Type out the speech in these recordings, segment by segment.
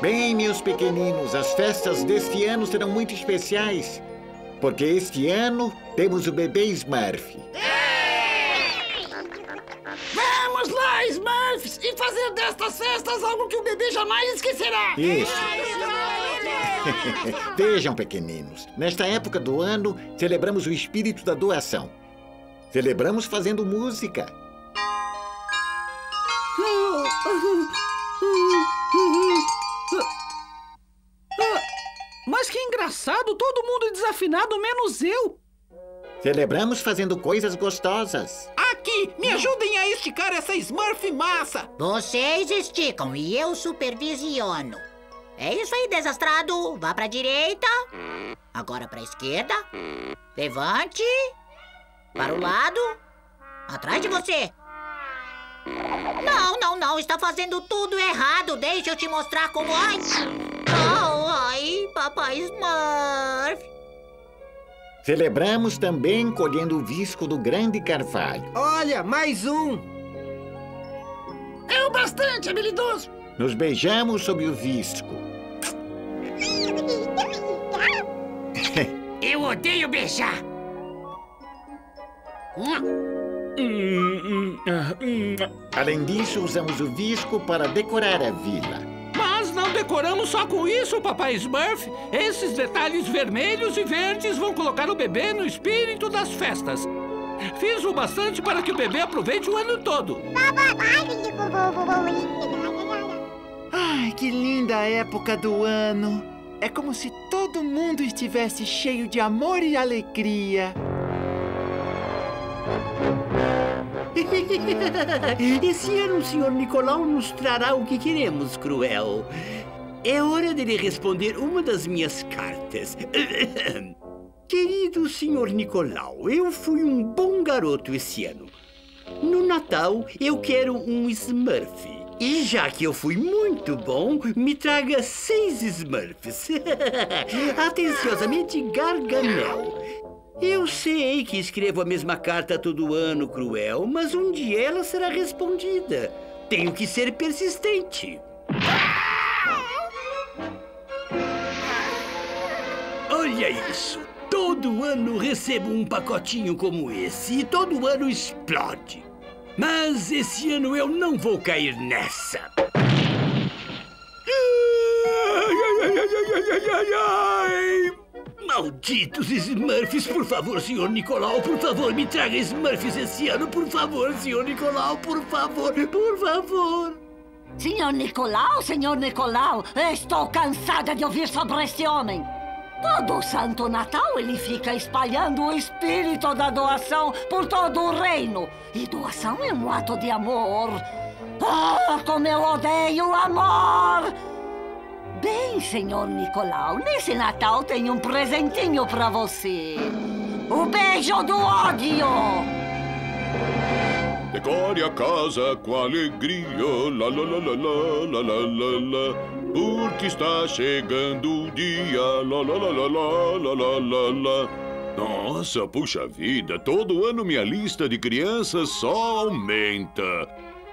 Bem, meus pequeninos, as festas deste ano serão muito especiais. Porque este ano temos o bebê Smurf. Vamos lá, Smurfs, e fazer destas festas algo que o bebê jamais esquecerá. Isso. Vejam, pequeninos, nesta época do ano, celebramos o espírito da doação. Celebramos fazendo música. todo mundo desafinado, menos eu. Celebramos fazendo coisas gostosas. Aqui, me ajudem a esticar essa Smurf massa. Vocês esticam e eu supervisiono. É isso aí, desastrado. Vá pra direita. Agora pra esquerda. Levante. Para o lado. Atrás de você. Não, não, não. Está fazendo tudo errado. Deixa eu te mostrar como... Ai! Ai, papai Smurf. Celebramos também colhendo o visco do grande carvalho. Olha, mais um! É o bastante habilidoso. Nos beijamos sob o visco. Eu odeio beijar. Além disso, usamos o visco para decorar a vila. Decoramos só com isso, papai Smurf. Esses detalhes vermelhos e verdes vão colocar o bebê no espírito das festas. Fiz o bastante para que o bebê aproveite o ano todo. Ai, que linda época do ano! É como se todo mundo estivesse cheio de amor e alegria. Esse ano o Sr. Nicolau nos trará o que queremos, Cruel. É hora dele responder uma das minhas cartas. Querido Sr. Nicolau, eu fui um bom garoto esse ano. No Natal, eu quero um Smurf. E já que eu fui muito bom, me traga seis Smurfs. Atenciosamente, Gargamel. Eu sei que escrevo a mesma carta todo ano, Cruel, mas um dia ela será respondida. Tenho que ser persistente. Olha isso! Todo ano recebo um pacotinho como esse e todo ano explode. Mas esse ano eu não vou cair nessa. Malditos Smurfs, por favor, senhor Nicolau, por favor, me traga Smurfs esse ano, por favor, senhor Nicolau, por favor, por favor. Senhor Nicolau, senhor Nicolau, estou cansada de ouvir sobre este homem. Todo santo Natal ele fica espalhando o espírito da doação por todo o reino. E doação é um ato de amor. Ah, como eu odeio amor! Bem, senhor Nicolau, nesse Natal tem um presentinho para você. O beijo do ódio! Decore a casa com alegria, lá, lá, lá, lá, lá, lá, lá, lá, porque está chegando o dia. Lá, lá, lá, lá, lá, lá, lá, lá. Nossa, puxa vida, todo ano minha lista de crianças só aumenta.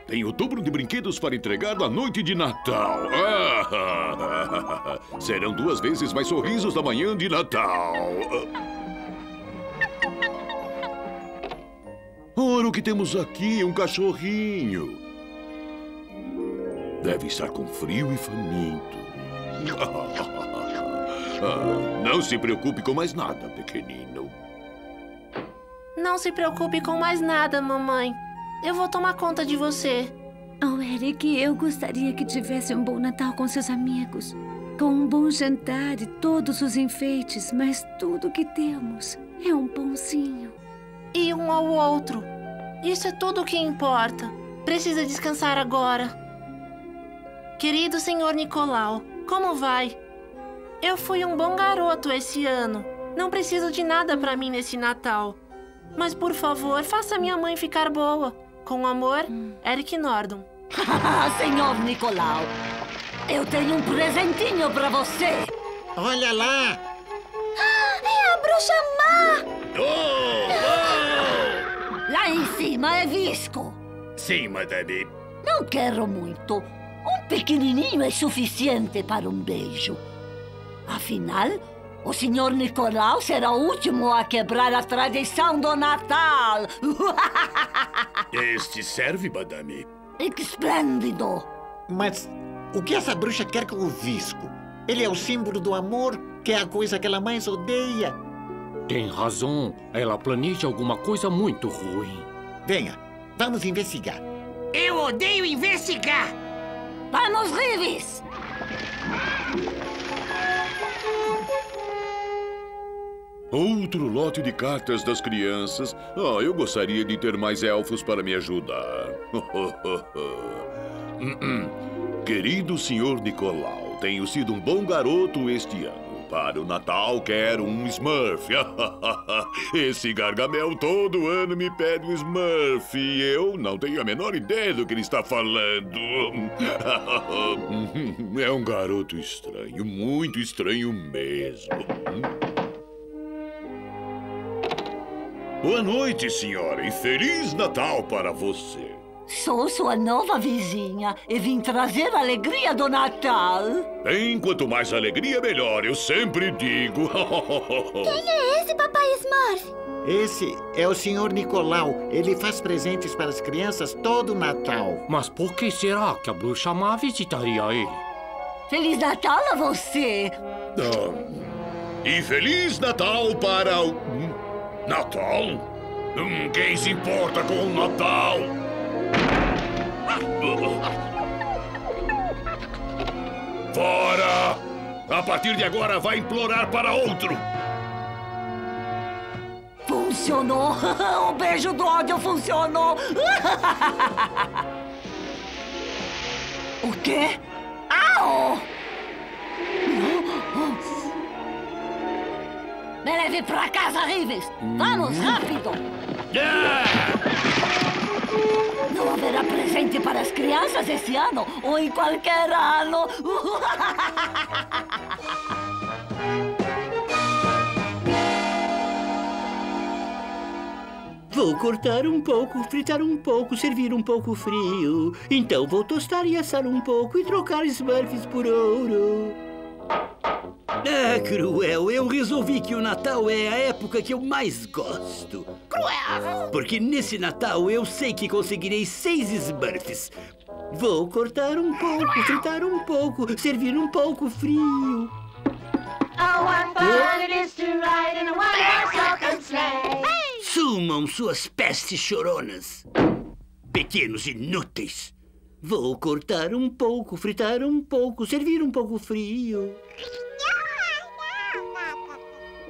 Tem outubro de brinquedos para entregar na noite de Natal. Ah, serão duas vezes mais sorrisos da manhã de Natal. Ora, o que temos aqui, um cachorrinho. Deve estar com frio e faminto. Não se preocupe com mais nada, pequenino. Não se preocupe com mais nada, mamãe. Eu vou tomar conta de você. Oh, Eric, eu gostaria que tivesse um bom Natal com seus amigos. Com um bom jantar e todos os enfeites, mas tudo que temos é um pãozinho. E um ao outro. Isso é tudo o que importa. Precisa descansar agora. Querido senhor Nicolau, como vai? Eu fui um bom garoto esse ano. Não preciso de nada para mim nesse Natal. Mas, por favor, faça minha mãe ficar boa. Com amor, Eric Nordon. senhor Nicolau, eu tenho um presentinho para você. Olha lá! É a bruxa má! Lá em cima é visco. Sim, madame. Não quero muito. Um pequenininho é suficiente para um beijo. Afinal, o senhor Nicolau será o último a quebrar a tradição do Natal. Este serve, madame? Esplêndido. Mas o que essa bruxa quer com o visco? Ele é o símbolo do amor, que é a coisa que ela mais odeia. Tem razão. Ela planeja alguma coisa muito ruim. Venha, vamos investigar. Eu odeio investigar! Vamos, Rives! Outro lote de cartas das crianças. Ah, eu gostaria de ter mais elfos para me ajudar. Hum, hum. Querido senhor Nicolau, tenho sido um bom garoto este ano. Para o Natal quero um Smurf. Esse gargamel todo ano me pede um Smurf e eu não tenho a menor ideia do que ele está falando. É um garoto estranho, muito estranho mesmo. Boa noite, senhora, e Feliz Natal para você. Sou sua nova vizinha e vim trazer a alegria do Natal. Bem, quanto mais alegria, melhor, eu sempre digo. Quem é esse papai Smurf? Esse é o senhor Nicolau. Ele faz presentes para as crianças todo Natal. Mas por que será que a bruxa má visitaria ele? Feliz Natal a você! Ah, e Feliz Natal para o. Hum, Natal? Hum, quem se importa com o Natal? Fora! A partir de agora vai implorar para outro! Funcionou! o beijo do ódio funcionou! o quê? Au! Me leve pra casa, Rives! Vamos, rápido! Não haverá presente para as crianças esse ano ou em qualquer ano. Vou cortar um pouco, fritar um pouco, servir um pouco frio. Então vou tostar e assar um pouco e trocar Smurfs por ouro. Ah, cruel, eu resolvi que o Natal é a época que eu mais gosto. Cruel! Porque nesse Natal eu sei que conseguirei seis Smurfs. Vou cortar um pouco, fritar um pouco, servir um pouco frio. Oh, what fun it is to ride in a one-horse open sleigh! Sumam suas pestes choronas. Pequenos inúteis. Vou cortar um pouco, fritar um pouco, servir um pouco frio.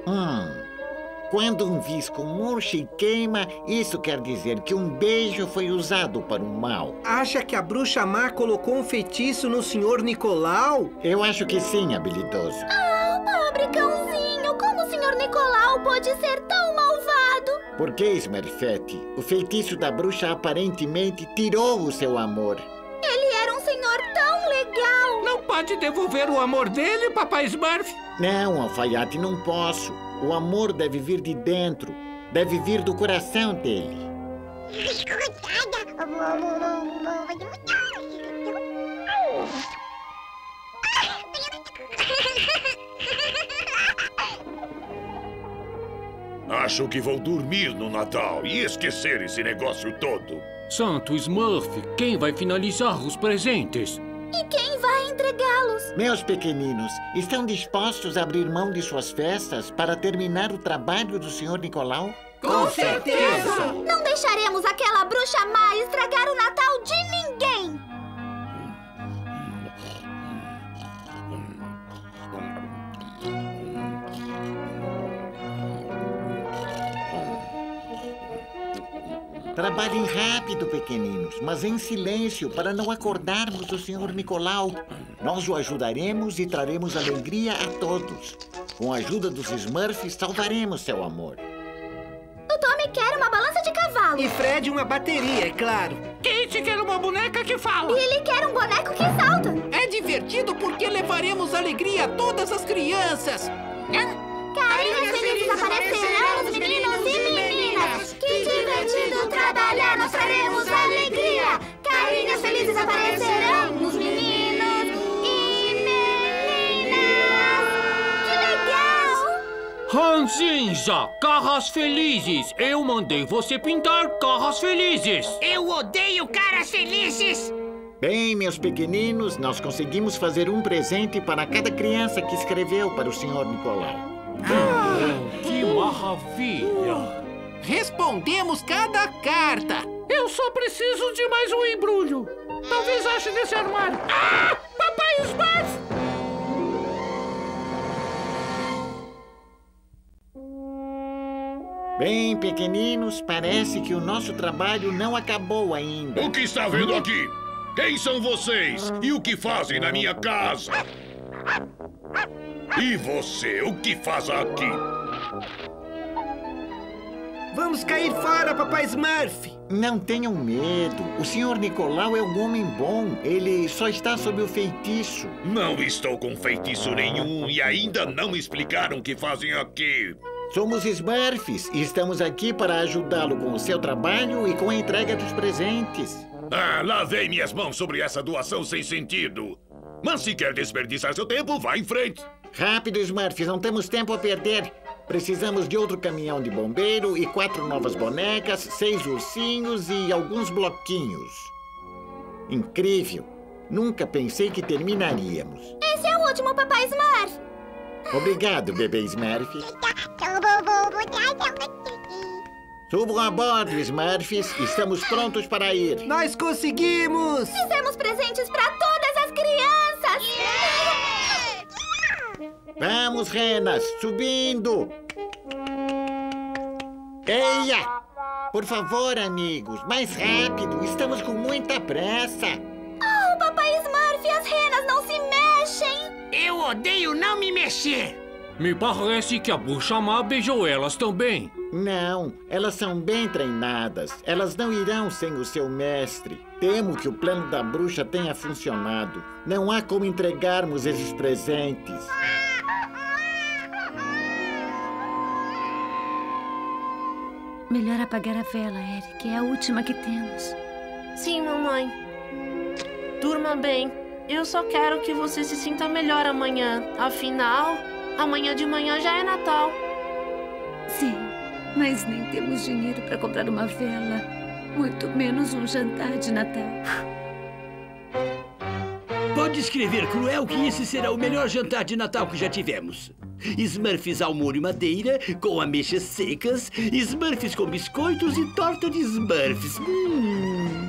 Hum. Quando um visco murcha e queima, isso quer dizer que um beijo foi usado para o mal. Acha que a bruxa má colocou um feitiço no senhor Nicolau? Eu acho que sim, habilidoso. Oh, pobre cãozinho! Como o senhor Nicolau pode ser tão malvado? Por que, Smurfette? O feitiço da bruxa aparentemente tirou o seu amor. Ele era um senhor pode devolver o amor dele, papai Smurf? Não, alfaiate, não posso. O amor deve vir de dentro. Deve vir do coração dele. Acho que vou dormir no Natal e esquecer esse negócio todo. Santo Smurf, quem vai finalizar os presentes? E quem vai entregá-los? Meus pequeninos, estão dispostos a abrir mão de suas festas para terminar o trabalho do senhor Nicolau? Com certeza! Não deixaremos aquela bruxa má estragar o Natal de ninguém! Trabalhem rápido, pequeninos, mas em silêncio, para não acordarmos o senhor Nicolau. Nós o ajudaremos e traremos alegria a todos. Com a ajuda dos Smurfs, salvaremos seu amor. O Tommy quer uma balança de cavalo. E Fred uma bateria, é claro. Kate quer uma boneca que fala. E ele quer um boneco que salta. É divertido porque levaremos alegria a todas as crianças. Carinhas felizes aparecerão Partido trabalhar, nós faremos alegria. Carinhas felizes aparecerão nos meninos e meninas. Que legal! Ranzinza, carras felizes. Eu mandei você pintar carras felizes. Eu odeio caras felizes. Bem, meus pequeninos, nós conseguimos fazer um presente para cada criança que escreveu para o Sr. Nicolau. Ah, que maravilha! Respondemos cada carta! Eu só preciso de mais um embrulho. Talvez ache nesse armário. Ah! Papai Smurf! Bem, pequeninos, parece que o nosso trabalho não acabou ainda. O que está vendo aqui? Quem são vocês? E o que fazem na minha casa? E você, o que faz aqui? Vamos cair fora, papai Smurf! Não tenham medo. O Senhor Nicolau é um homem bom. Ele só está sob o feitiço. Não estou com feitiço nenhum e ainda não me explicaram o que fazem aqui. Somos Smurfs e estamos aqui para ajudá-lo com o seu trabalho e com a entrega dos presentes. Ah, lavei minhas mãos sobre essa doação sem sentido. Mas se quer desperdiçar seu tempo, vá em frente. Rápido, Smurfs, não temos tempo a perder. Precisamos de outro caminhão de bombeiro e quatro novas bonecas, seis ursinhos e alguns bloquinhos. Incrível! Nunca pensei que terminaríamos. Esse é o último, papai Smurf. Obrigado, bebê Smurf. Subam a bordo, Smurfs. Estamos prontos para ir. Nós conseguimos! Fizemos presentes para todas as crianças. Vamos, renas, subindo! Eia! Por favor, amigos, mais rápido, estamos com muita pressa. Oh, papai Smurf, as renas não se mexem. Eu odeio não me mexer! Me parece que a bruxa má beijou elas também. Não, elas são bem treinadas. Elas não irão sem o seu mestre. Temo que o plano da bruxa tenha funcionado. Não há como entregarmos esses presentes. Melhor apagar a vela, Eric. É a última que temos. Sim, mamãe. Durma bem. Eu só quero que você se sinta melhor amanhã. Afinal, amanhã de manhã já é Natal. Sim, mas nem temos dinheiro para comprar uma vela. Muito menos um jantar de Natal. Pode escrever, Cruel, que esse será o melhor jantar de Natal que já tivemos. Smurfs ao molho madeira, com ameixas secas, Smurfs com biscoitos e torta de Smurfs. Hum.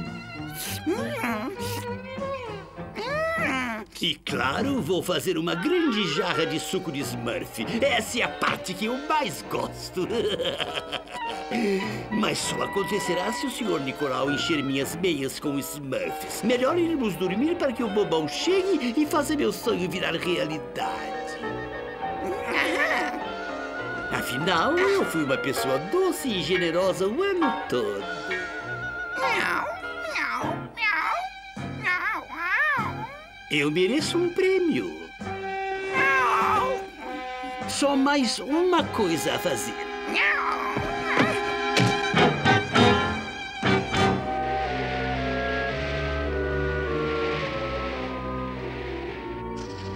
E claro, vou fazer uma grande jarra de suco de Smurf. Essa é a parte que eu mais gosto. Mas só acontecerá se o Sr. Nicolau encher minhas meias com Smurfs. Melhor irmos dormir para que o bobão chegue e faça meu sonho virar realidade. Afinal, eu fui uma pessoa doce e generosa o ano todo. Eu mereço um prêmio. Só mais uma coisa a fazer.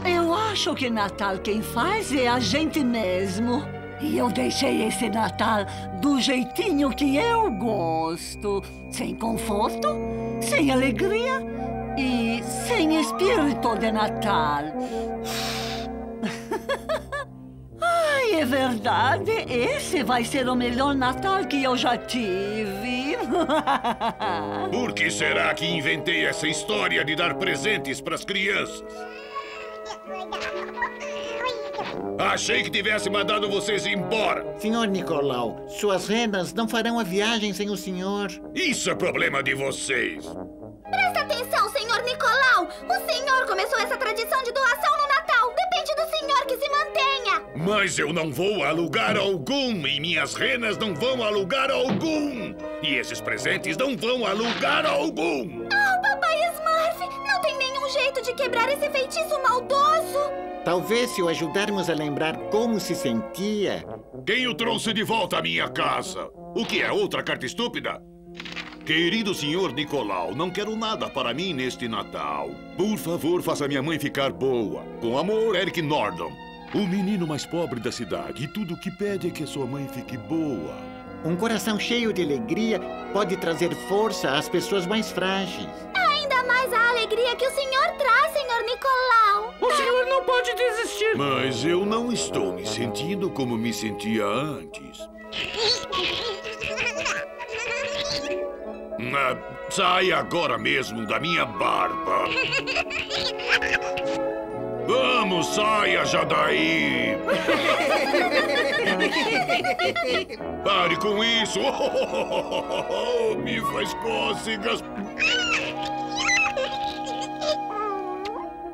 Eu acho que Natal quem faz é a gente mesmo. E eu deixei esse Natal do jeitinho que eu gosto. Sem conforto, sem alegria e sem espírito de Natal. Ai, é verdade. Esse vai ser o melhor Natal que eu já tive. Por que será que inventei essa história de dar presentes para as crianças? Achei que tivesse mandado vocês embora. Senhor Nicolau, suas renas não farão a viagem sem o senhor. Isso é problema de vocês. Presta atenção, senhor Nicolau. O senhor começou essa tradição de doação no Natal. Depende do senhor que se mantenha. Mas eu não vou a lugar algum e minhas renas não vão a lugar algum. E esses presentes não vão a lugar algum. Oh, papai nenhum jeito de quebrar esse feitiço maldoso. Talvez se o ajudarmos a lembrar como se sentia. Quem o trouxe de volta à minha casa? O que é outra carta estúpida? Querido senhor Nicolau, não quero nada para mim neste Natal. Por favor, faça minha mãe ficar boa. Com amor, Eric Nordon. o menino mais pobre da cidade. E tudo o que pede é que a sua mãe fique boa. Um coração cheio de alegria pode trazer força às pessoas mais frágeis. Ainda mais a alegria que o senhor traz, senhor Nicolau. O senhor não pode desistir. Mas eu não estou me sentindo como me sentia antes. Ah, sai agora mesmo da minha barba. Vamos, saia já daí! Pare com isso! Me faz cócegas!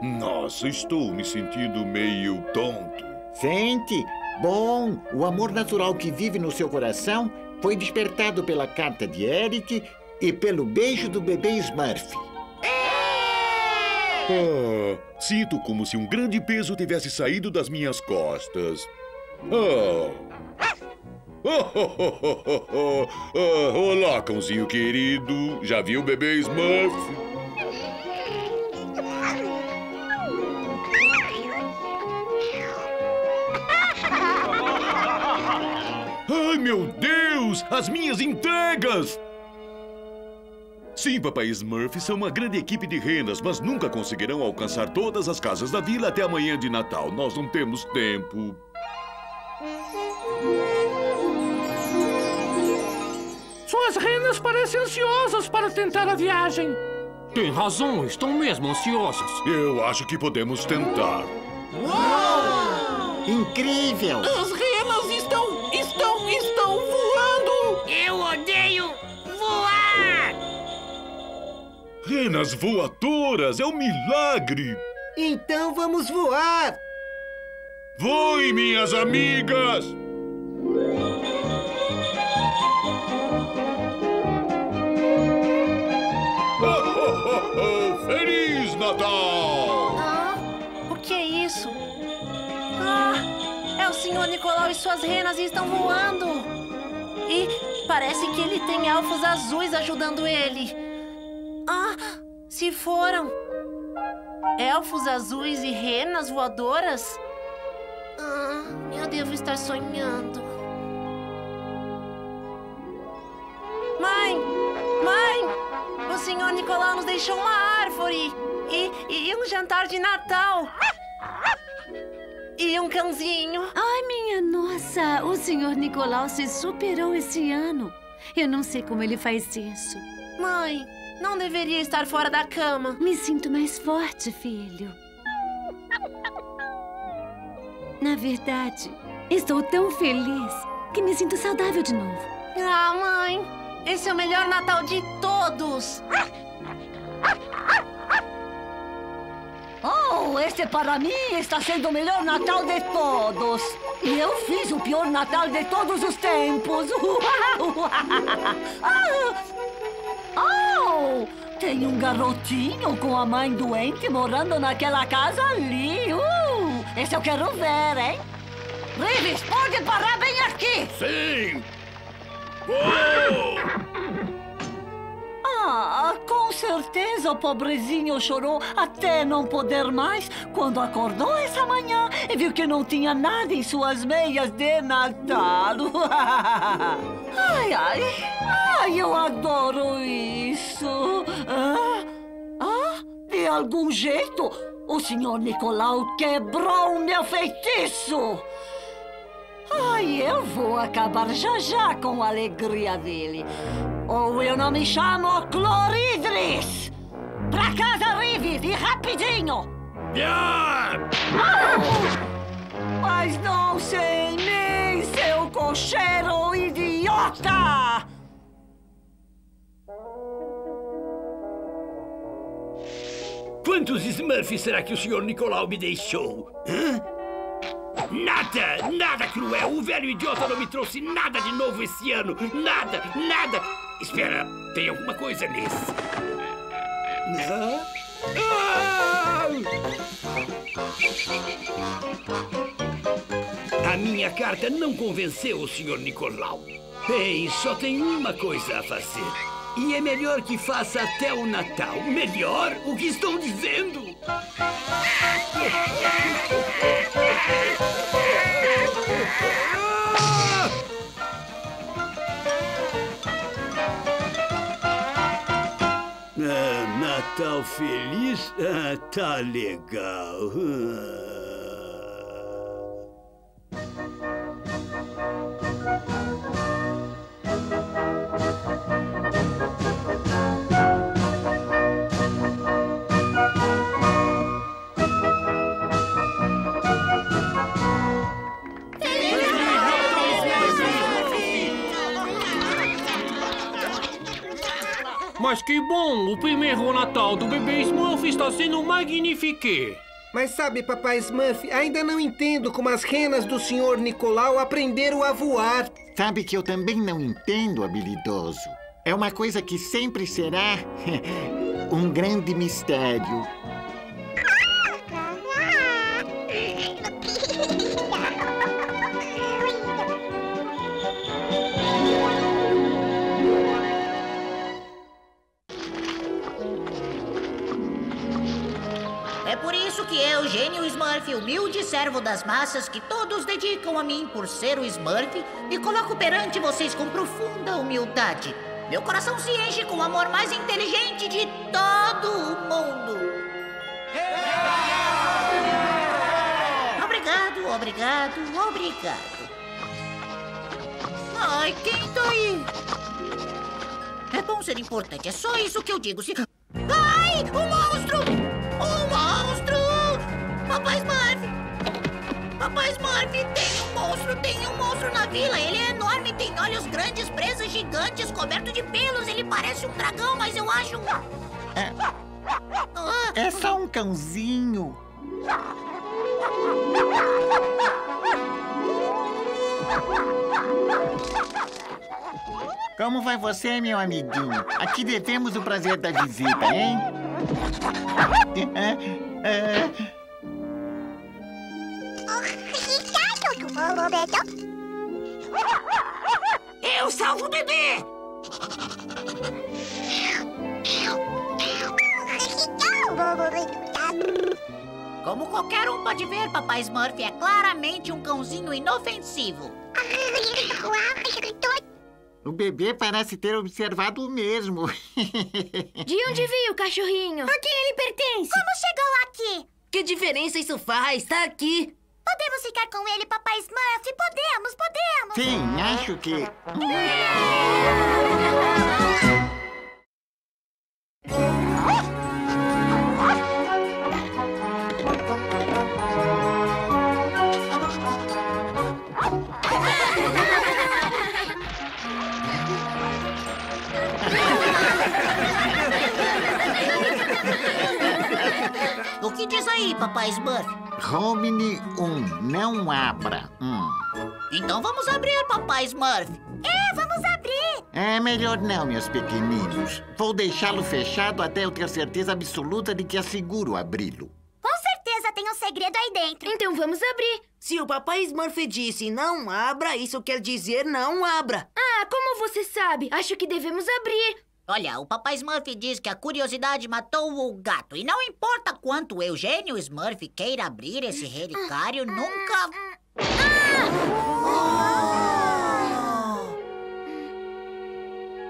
Nossa, estou me sentindo meio tonto. Sente? Bom, o amor natural que vive no seu coração foi despertado pela carta de Eric e pelo beijo do bebê Smurf. Ah, sinto como se um grande peso tivesse saído das minhas costas. Oh, oh, oh, oh, oh, oh. Ah, olá, cãozinho querido. Já viu o bebê Smurf? Meu Deus! As minhas entregas! Sim, Papai Smurf são uma grande equipe de renas, mas nunca conseguirão alcançar todas as casas da vila até amanhã de Natal. Nós não temos tempo. Suas renas parecem ansiosas para tentar a viagem. Tem razão, estão mesmo ansiosas. Eu acho que podemos tentar. Incrível! Renas voadoras é um milagre! Então vamos voar! Voe, minhas amigas! Oh, oh, oh, oh! Feliz Natal! Ah, o que é isso? Ah, é o senhor Nicolau e suas renas estão voando. E parece que ele tem elfos azuis ajudando ele. Ah, se foram. Elfos azuis e renas voadoras? Ah, eu devo estar sonhando. Mãe! Mãe! O senhor Nicolau nos deixou uma árvore e, e um jantar de Natal. E um cãozinho. Ai, minha nossa! O senhor Nicolau se superou esse ano. Eu não sei como ele faz isso. Mãe, não deveria estar fora da cama. Me sinto mais forte, filho. Na verdade, estou tão feliz que me sinto saudável de novo. Ah, mãe, esse é o melhor Natal de todos. Oh, esse para mim está sendo o melhor Natal de todos. E eu fiz o pior Natal de todos os tempos. Oh, tem um garotinho com a mãe doente morando naquela casa ali. Uh, esse eu quero ver, hein? Rives, pode parar bem aqui. Sim! Oh! Ah, com certeza o pobrezinho chorou até não poder mais quando acordou essa manhã e viu que não tinha nada em suas meias de Natal. Ai, ai, ai, eu adoro isso. Ah, ah, de algum jeito, o senhor Nicolau quebrou o meu feitiço. Ai, eu vou acabar já já com a alegria dele. Ou eu não me chamo Cloridris! Pra casa, Rives, e rapidinho! Ah! Au! Mas não sem mim, seu cocheiro idiota! Quantos Smurfs será que o senhor Nicolau me deixou? Hã? Nada! Nada, cruel! O velho idiota não me trouxe nada de novo esse ano! Nada! Nada! Espera, tem alguma coisa nesse. Hã? Ah! A minha carta não convenceu o senhor Nicolau. Bem, só tem uma coisa a fazer. E é melhor que faça até o Natal. Melhor? O que estão dizendo? Natal feliz? Ah, tá legal. Ah. Mas que bom! O primeiro Natal do bebê Smurf está sendo magnifique! Mas sabe, papai Smurf, ainda não entendo como as renas do senhor Nicolau aprenderam a voar. Sabe que eu também não entendo, habilidoso. É uma coisa que sempre será um grande mistério. É por isso que eu, Gênio Smurf, humilde servo das massas que todos dedicam a mim por ser o Smurf, me coloco perante vocês com profunda humildade. Meu coração se enche com o amor mais inteligente de todo o mundo. Obrigado, obrigado, obrigado. Ai, quem tá aí? É bom ser importante, é só isso que eu digo. Se... Papai Smurf, tem um monstro, tem um monstro na vila. Ele é enorme, tem olhos grandes, presas gigantes, coberto de pelos. Ele parece um dragão, mas eu acho... É, é só um cãozinho. Como vai você, meu amiguinho? Aqui devemos o prazer da visita, hein? É, é, Eu salvo o bebê! Como qualquer um pode ver, Papai Smurf é claramente um cãozinho inofensivo. o bebê parece ter observado o mesmo. De onde veio o cachorrinho? A quem ele pertence? Como chegou aqui? Que diferença isso faz? Tá aqui. Podemos ficar com ele, papai Smurf? Podemos, podemos. Sim, acho que. Que diz aí, Papai Smurf? Romine 1, não abra. Hum. Então vamos abrir, Papai Smurf. É, vamos abrir. É melhor não, meus pequeninos. Vou deixá-lo fechado até eu ter certeza absoluta de que é seguro abri-lo. Com certeza tem um segredo aí dentro. Então vamos abrir. Se o papai Smurf disse não abra, isso quer dizer não abra. Ah, como você sabe? Acho que devemos abrir. Olha, o Papai Smurf diz que a curiosidade matou o gato. E não importa quanto o Eugênio Smurf queira abrir esse relicário, nunca...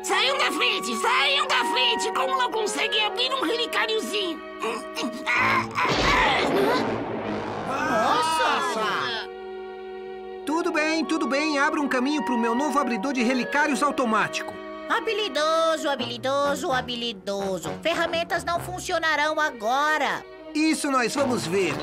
Saiam da frente, saiam da frente! Como não conseguem abrir um relicáriozinho? Tudo bem, tudo bem. Abra um caminho para o meu novo abridor de relicários automático. Habilidoso, habilidoso, habilidoso. Ferramentas não funcionarão agora. Isso nós vamos ver.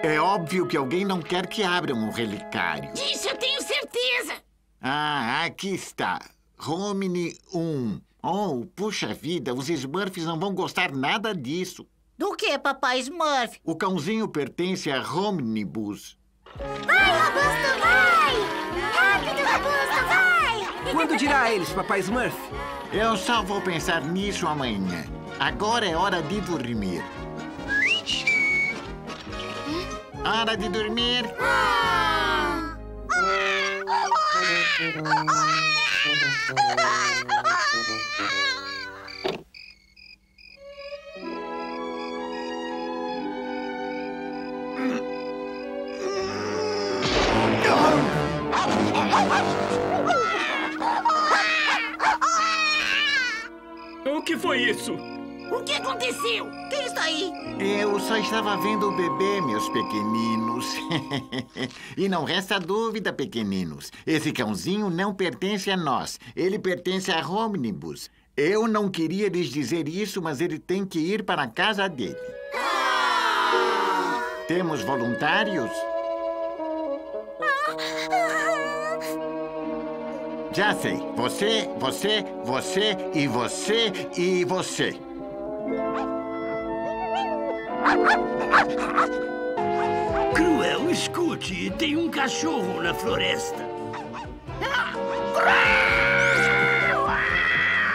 É óbvio que alguém não quer que abram um relicário. Disso eu tenho certeza! Ah, aqui está. Romine 1. Oh, puxa vida, os Smurfs não vão gostar nada disso. Do que, Papai Smurf? O cãozinho pertence a Romnibus. Vai, Robusto, vai! Quando dirá a eles, papai Smurf? Eu só vou pensar nisso amanhã. Agora é hora de dormir. Hora de dormir. O que foi isso? O que aconteceu? Quem está aí? Eu só estava vendo o bebê, meus pequeninos. e não resta dúvida, pequeninos. Esse cãozinho não pertence a nós. Ele pertence a Romnibus. Eu não queria lhes dizer isso, mas ele tem que ir para a casa dele. Temos voluntários? Já sei. Você, você, você e você e você. Cruel, escute, tem um cachorro na floresta.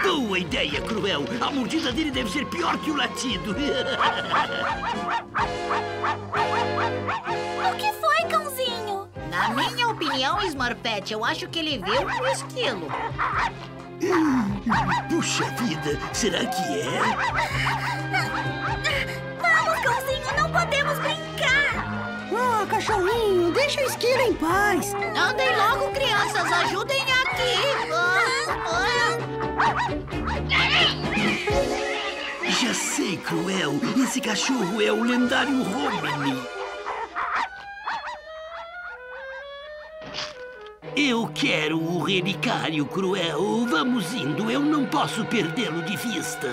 Boa ideia, Cruel. A mordida dele deve ser pior que o latido. O que foi, cãozinho? Na minha opinião, Smurfette, eu acho que ele viu um esquilo. Puxa vida, será que é? Vamos, cãozinho, não podemos brincar. Ah, cachorrinho, deixa o esquilo em paz. Andem logo, crianças, ajudem aqui. Já sei, Cruel. Esse cachorro é o lendário Romney. Eu quero o relicário, Cruel. Vamos indo, eu não posso perdê-lo de vista.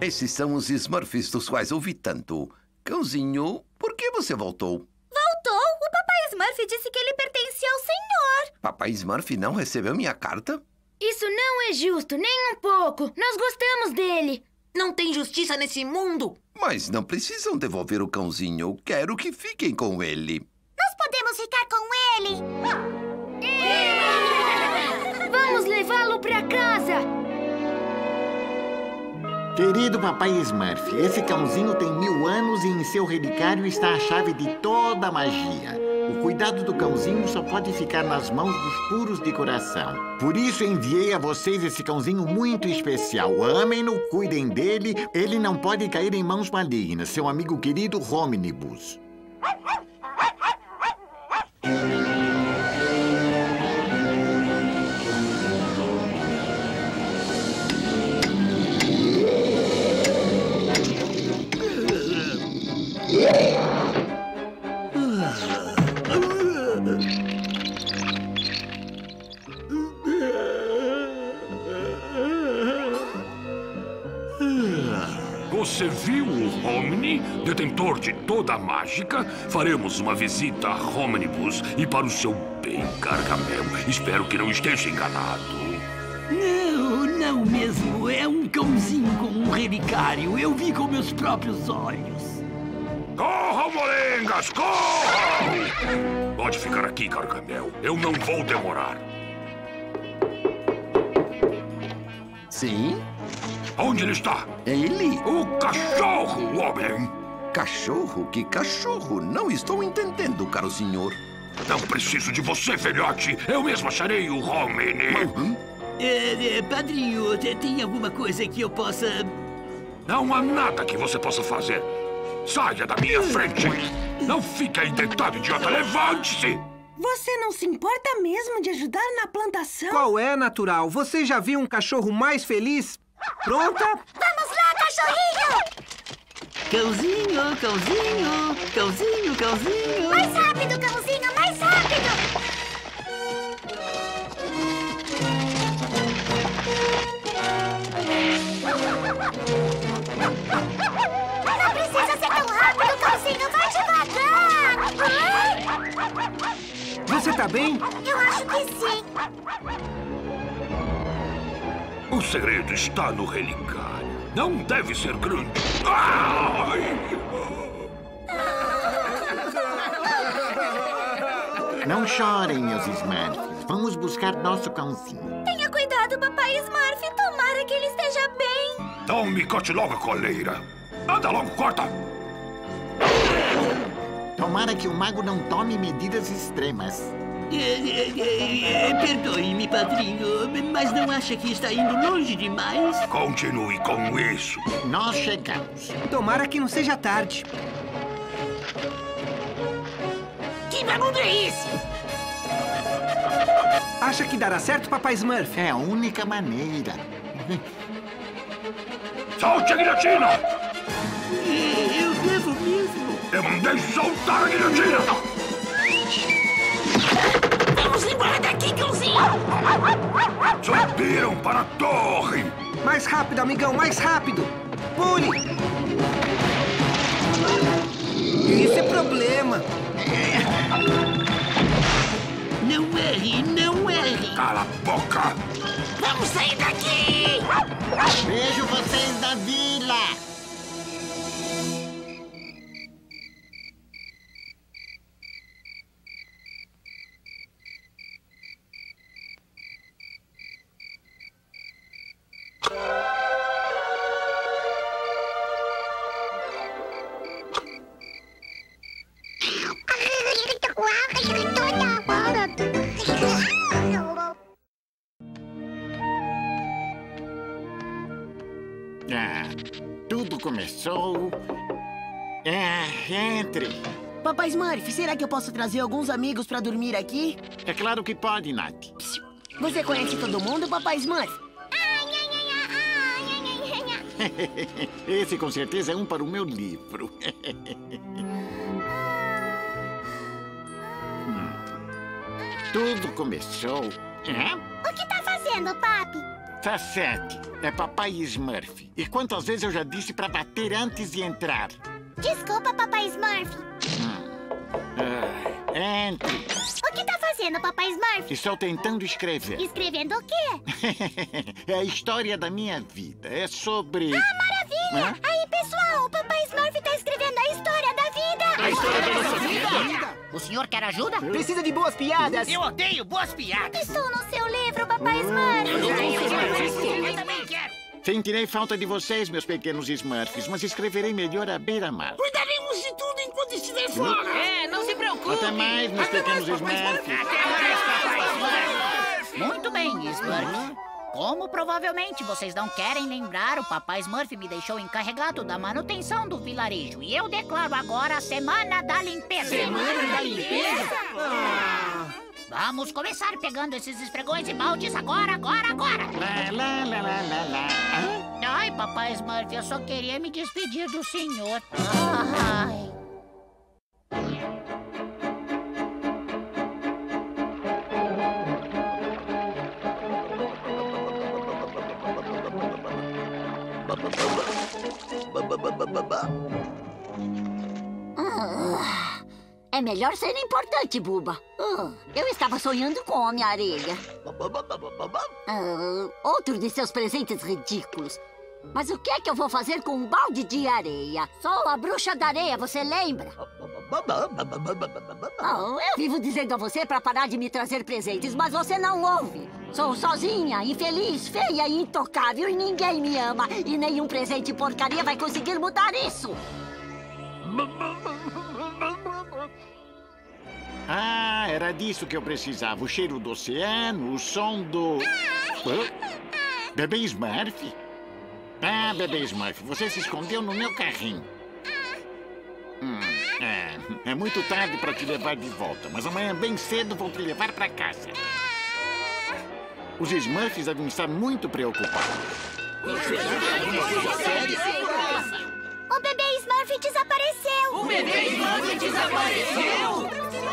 Esses são os Smurfs dos quais ouvi tanto. Cãozinho, por que você voltou? Voltou? O papai Smurf disse que ele pertencia ao senhor. Papai Smurf não recebeu minha carta? Isso não é justo, nem um pouco. Nós gostamos dele. Não tem justiça nesse mundo. Mas não precisam devolver o cãozinho. Quero que fiquem com ele. Podemos ficar com ele. Vamos levá-lo para casa. Querido papai Smurf, esse cãozinho tem mil anos e em seu relicário está a chave de toda a magia. O cuidado do cãozinho só pode ficar nas mãos dos puros de coração. Por isso enviei a vocês esse cãozinho muito especial. Amem-no, cuidem dele. Ele não pode cair em mãos malignas. Seu amigo querido Romnibus. Você viu o Romney, detentor de toda a mágica? Faremos uma visita a Romnibus e para o seu bem, Gargamel. Espero que não esteja enganado. Não, não mesmo. É um cãozinho com um relicário. Eu vi com meus próprios olhos. Corram, molengas, corram! Pode ficar aqui, Gargamel. Eu não vou demorar. Sim? Onde ele está? Ele? O cachorro, homem! Cachorro? Que cachorro? Não estou entendendo, caro senhor. Não preciso de você, filhote. Eu mesmo acharei o Romney. É, é, padrinho, te- tem alguma coisa que eu possa... Não há nada que você possa fazer. Saia da minha frente. Não fique aí deitado, idiota. Levante-se. Você não se importa mesmo de ajudar na plantação? Qual é, natural? Você já viu um cachorro mais feliz? Pronta? Vamos lá, cachorrinho! Cãozinho, cãozinho, cãozinho, cãozinho. Mais rápido, cãozinho, mais rápido! Não precisa ser tão rápido, cãozinho, vai devagar! Você tá bem? Eu acho que sim. O segredo está no relicário. Não deve ser grande. Ai! Não chorem, meus Smurfs. Vamos buscar nosso cãozinho. Tenha cuidado, papai Smurf. Tomara que ele esteja bem. Então me corte logo a coleira. Anda logo, corta. Tomara que o mago não tome medidas extremas. É, é, é, Perdoe-me, padrinho, mas não acha que está indo longe demais? Continue com isso. Nós chegamos. Tomara que não seja tarde. Que barulho é esse? Acha que dará certo, papai Smurf? É a única maneira. Solte a guilhotina! Eu devo mesmo. Eu mandei soltar a guilhotina! Vamos embora daqui, cãozinho! Subiram para a torre! Mais rápido, amigão, mais rápido! Pule! Isso é problema. Não erre, não erre. Cala a boca! Vamos sair daqui! Vejo vocês na vila! Será que eu posso trazer alguns amigos pra dormir aqui? É claro que pode, Nath. Você conhece todo mundo, Papai Smurf? Esse com certeza é um para o meu livro. Tudo começou. É? O que tá fazendo, papi? Tá sete. É papai Smurf. E quantas vezes eu já disse para bater antes de entrar? Desculpa, papai Smurf. Ah, entre. O que tá fazendo, papai Smurf? Estou tentando escrever. Escrevendo o quê? é a história da minha vida. É sobre. Ah, maravilha! Hã? Aí, pessoal, o papai Smurf tá escrevendo a história da vida! A história da nossa vida? O senhor quer ajuda? Precisa de boas piadas. Eu odeio boas piadas. Estou no seu livro, papai Smurf. Eu também quero. Sentirei falta de vocês, meus pequenos Smurfs, mas escreverei melhor à beira-mar. Cuidaremos de tudo enquanto estiver fora. É, não se preocupe. Até mais, meus pequenos Smurfs. Muito bem, Smurf. Como provavelmente vocês não querem lembrar, o papai Smurf me deixou encarregado da manutenção do vilarejo. E eu declaro agora a Semana da Limpeza. Semana da Limpeza? Vamos começar pegando esses esfregões e baldes agora, agora, agora. Lá, lá, lá, lá, lá? Ai, papai Smurf, eu só queria me despedir do senhor. Ai. É melhor ser importante, Buba. Ah, eu estava sonhando com Homem-Areia. Ah, outro de seus presentes ridículos. Mas o que é que eu vou fazer com um balde de areia? Sou a bruxa da areia, você lembra? Ah, eu vivo dizendo a você para parar de me trazer presentes, mas você não ouve. Sou sozinha, infeliz, feia e intocável e ninguém me ama. E nenhum presente porcaria vai conseguir mudar isso. Ah, era disso que eu precisava. O cheiro do oceano, o som do... Hã? Bebê Smurf? Ah, bebê Smurf, você se escondeu no meu carrinho. Hum, é, é muito tarde para te levar de volta, mas amanhã bem cedo vou te levar para casa. Os Smurfs devem estar muito preocupados. O bebê Smurf desapareceu! O bebê Smurf desapareceu!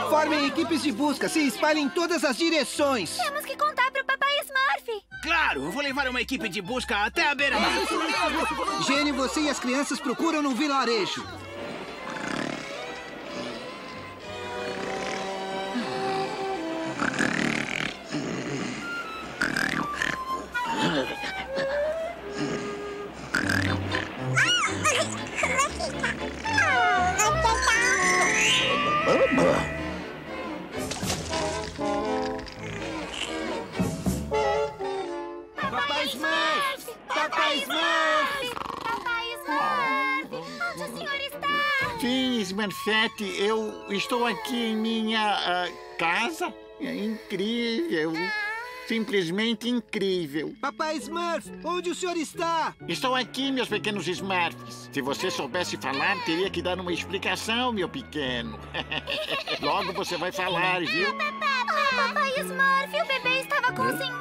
Formem equipes de busca, se espalhem em todas as direções. Temos que contar pro papai Smurf! Claro, eu vou levar uma equipe de busca até a beira-mar. Gênio, você e as crianças procuram no vilarejo. Papai Smurf! Papai Smurf! Papai Smurf! Onde o senhor está? Sim, Smurfette, eu estou aqui em minha ah, casa. É incrível. Simplesmente incrível. Papai Smurf, onde o senhor está? Estou aqui, meus pequenos Smurfs. Se você soubesse falar, teria que dar uma explicação, meu pequeno. Logo você vai falar, viu? Papai Smurf, o bebê estava com o senhor!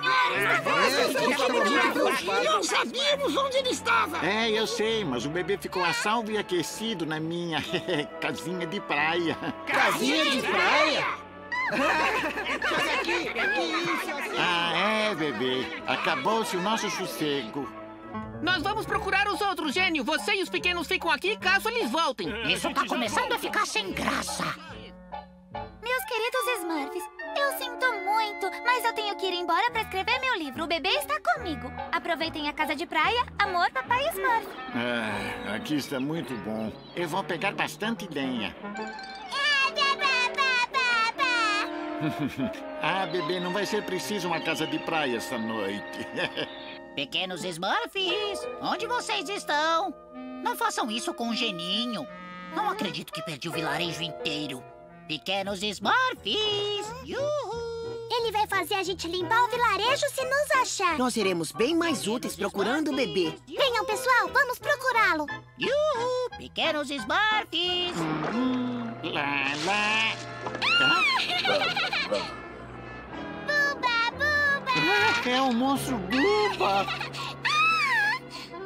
Não sabíamos onde ele estava. É, eu sei, mas o bebê ficou a salvo e aquecido na minha casinha de praia. Casinha de praia? Ah, é, bebê. Acabou-se o nosso sossego. Nós vamos procurar os outros, gênio. Você e os pequenos ficam aqui caso eles voltem. Isso tá começando a ficar sem graça. Meus queridos Smurfs, eu sinto muito, mas eu tenho que ir embora para escrever meu livro. O bebê está comigo. Aproveitem a casa de praia. Amor, papai Smurf. Ah, aqui está muito bom. Eu vou pegar bastante lenha. ah, bebê, não vai ser preciso uma casa de praia esta noite. Pequenos Smurfs, onde vocês estão? Não façam isso com o geninho. Não acredito que perdi o vilarejo inteiro. Pequenos Smurfs! Yuhu! Ele vai fazer a gente limpar o vilarejo se nos achar. Nós seremos bem mais úteis procurando o bebê. Venham, pessoal, vamos procurá-lo. Yuhu! Pequenos Smurfs! lá, lá. Buba, buba! É um monstro Buba!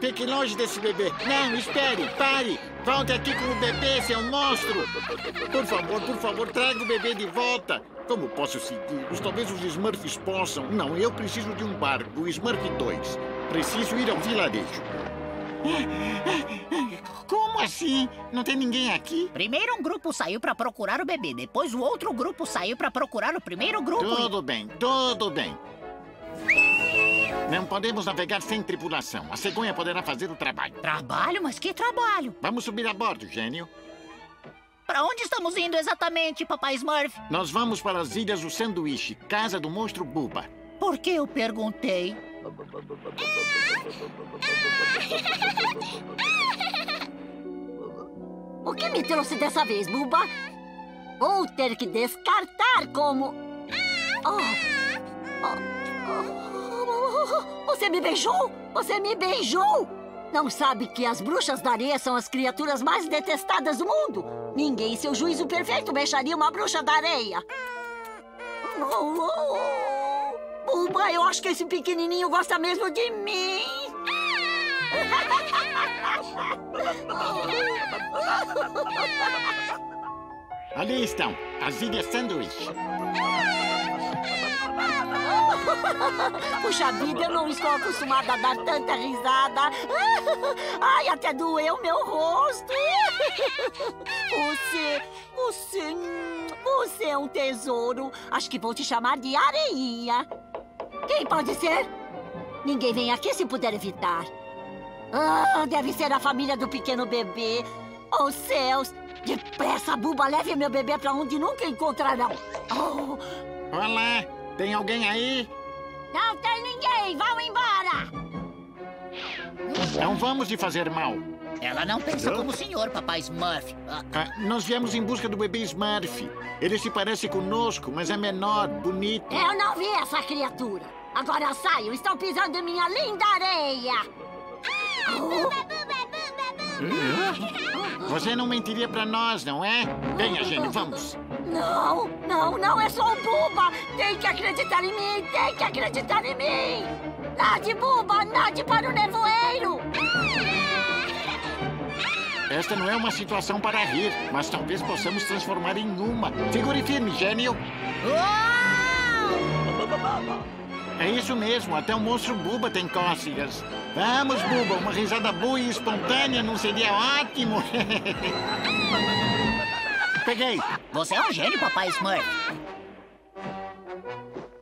Fique longe desse bebê. Não, espere, pare. Volte aqui com o bebê, seu monstro. Por favor, por favor, traga o bebê de volta. Como posso segui-los? Talvez os Smurfs possam. Não, eu preciso de um barco, o Smurf 2. Preciso ir ao vilarejo. Como assim? Não tem ninguém aqui? Primeiro um grupo saiu para procurar o bebê, depois o outro grupo saiu para procurar o primeiro grupo. Tudo bem, tudo bem. Não podemos navegar sem tripulação. A cegonha poderá fazer o trabalho. Trabalho? Mas que trabalho? Vamos subir a bordo, gênio. Para onde estamos indo exatamente, papai Smurf? Nós vamos para as Ilhas do Sanduíche, casa do monstro Buba. Por que eu perguntei? O que me trouxe dessa vez, Buba? Vou ter que descartar como... Oh. Oh. Você me beijou? Você me beijou? Não sabe que as bruxas da areia são as criaturas mais detestadas do mundo? Ninguém em seu juízo perfeito beijaria uma bruxa da areia. Oh, oh, oh. Buba, eu acho que esse pequenininho gosta mesmo de mim. Ali estão, as Ilhas Sanduíche. Puxa vida, eu não estou acostumada a dar tanta risada. Ai, até doeu meu rosto. Você, você, você é um tesouro. Acho que vou te chamar de Areinha. Quem pode ser? Ninguém vem aqui se puder evitar. Ah, deve ser a família do pequeno bebê. Oh, céus! Depressa, Buba, leve meu bebê para onde nunca encontrarão. Oh. Olá, tem alguém aí? Não tem ninguém, vão embora! Não vamos lhe fazer mal. Ela não pensa como o senhor, papai Smurf. Ah, nós viemos em busca do bebê Smurf. Ele se parece conosco, mas é menor, bonito. Eu não vi essa criatura. Agora saiam, estão pisando em minha linda areia. Você não mentiria pra nós, não é? Venha, gênio, vamos. Não, não, não é só o Buba. Tem que acreditar em mim, tem que acreditar em mim. Nade, Buba, nade para o nevoeiro. Esta não é uma situação para rir, mas talvez possamos transformar em uma. Segure firme, gênio. É isso mesmo, até o monstro Buba tem cócegas. Vamos, Buba, uma risada boa e espontânea não seria ótimo? Peguei. Você é um gênio, papai Smurf.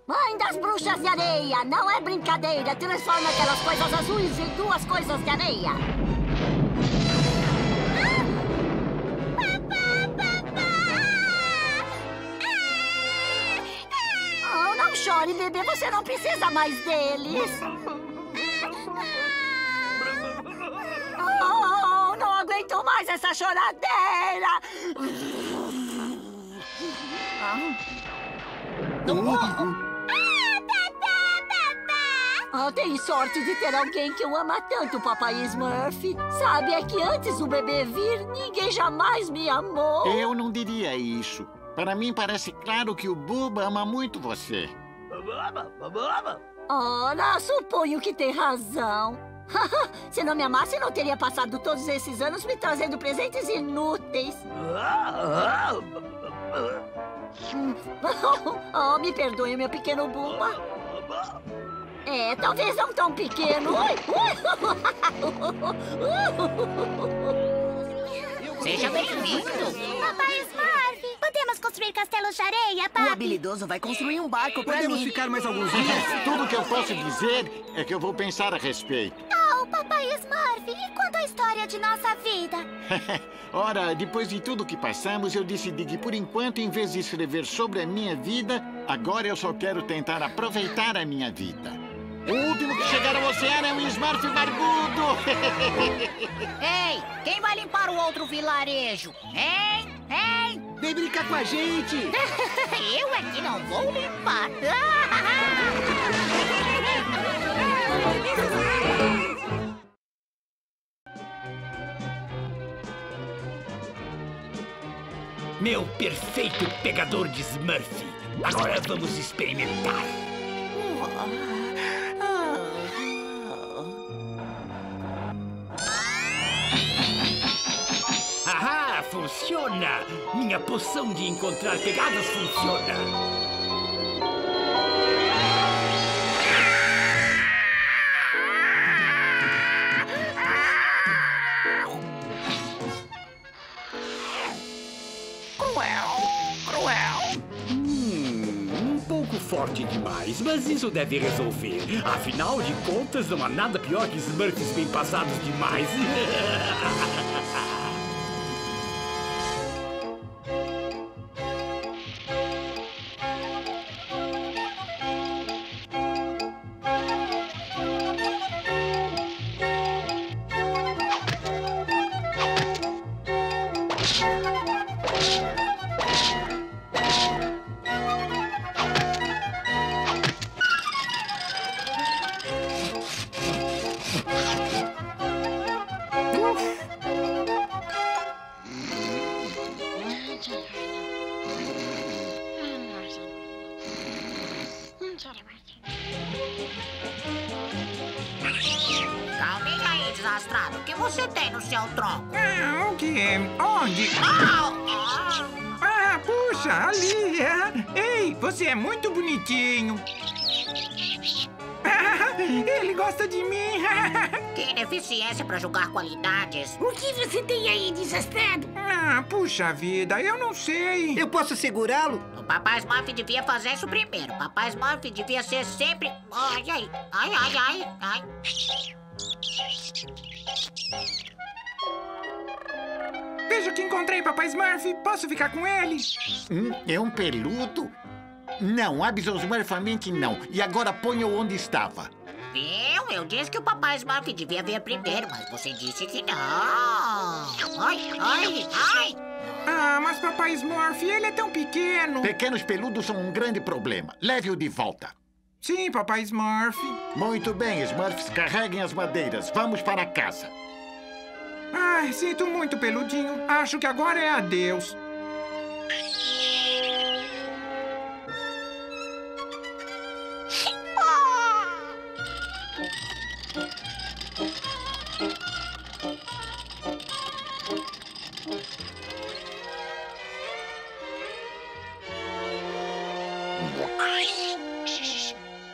Mãe das bruxas de areia, não é brincadeira. Transforma aquelas coisas azuis em duas coisas de areia. Não chore, bebê. Você não precisa mais deles. Oh, não aguento mais essa choradeira. Ah, tem sorte de ter alguém que o ama tanto, papai Smurf. Sabe, é que antes do bebê vir, ninguém jamais me amou. Eu não diria isso. Para mim parece claro que o Buba ama muito você. Ora, suponho que tem razão. Se não me amasse, não teria passado todos esses anos me trazendo presentes inúteis. oh, me perdoe, meu pequeno Bumba. É, talvez não tão pequeno. Seja bem-vindo. Papai Smurf, podemos construir castelos de areia, O papi? habilidoso vai construir um barco pra Podemos mim. ficar mais alguns dias? Tudo que eu posso dizer é que eu vou pensar a respeito. Oh, papai Smurf, e quanto à história de nossa vida? Ora, depois de tudo que passamos, eu decidi que, por enquanto, em vez de escrever sobre a minha vida, agora eu só quero tentar aproveitar a minha vida. O último que chegar ao oceano é um Smurf barbudo! Ei, quem vai limpar o outro vilarejo? Hein? Hein? Vem brincar com a gente! Eu é que não vou limpar. Meu perfeito pegador de Smurf. Agora vamos experimentar. Ahá, funciona! Minha poção de encontrar pegadas funciona! Cruel, cruel. Hum, um pouco forte demais, mas isso deve resolver. Afinal de contas, não há nada pior que Smurfs bem passados demais. Thank you. Ali. é. Ei, você é muito bonitinho. Ele gosta de mim. Que ineficiência pra julgar qualidades. O que você tem aí, desastrado? Ah, puxa vida, eu não sei. Eu posso segurá-lo? O papai Smurf devia fazer isso primeiro. O papai Smurf devia ser sempre... Ai, ai, ai, ai, ai, ai. Veja que encontrei, papai Smurf. Posso ficar com ele? Hum, é um peludo? Não, absolutamente não. E agora ponha-o onde estava. Viu? Eu disse que o papai Smurf devia ver primeiro, mas você disse que não. Ai, ai, ai. Ah, mas papai Smurf, ele é tão pequeno. Pequenos peludos são um grande problema. Leve-o de volta. Sim, papai Smurf. Muito bem, Smurfs, carreguem as madeiras. Vamos para casa. Ai, sinto muito, peludinho. Acho que agora é adeus.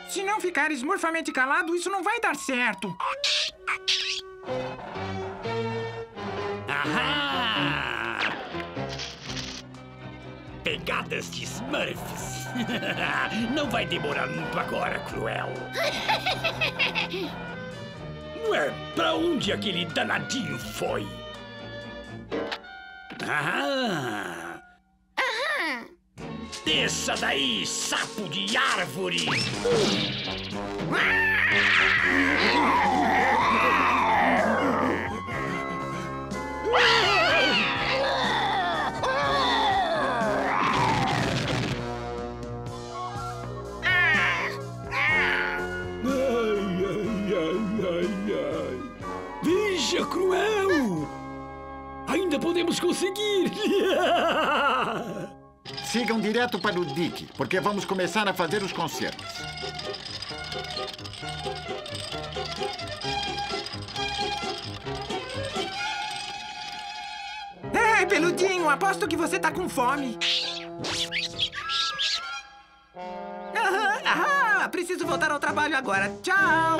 Se não ficar esmurfamente calado, isso não vai dar certo. Ahá! Pegadas de Smurfs. Não vai demorar muito agora, Cruel. Ué, pra onde aquele danadinho foi? Ah! Desça daí, sapo de árvore! Ai, Direto para o dique, porque vamos começar a fazer os concertos. Ei, peludinho, aposto que você tá com fome. Aham, aham, preciso voltar ao trabalho agora. Tchau.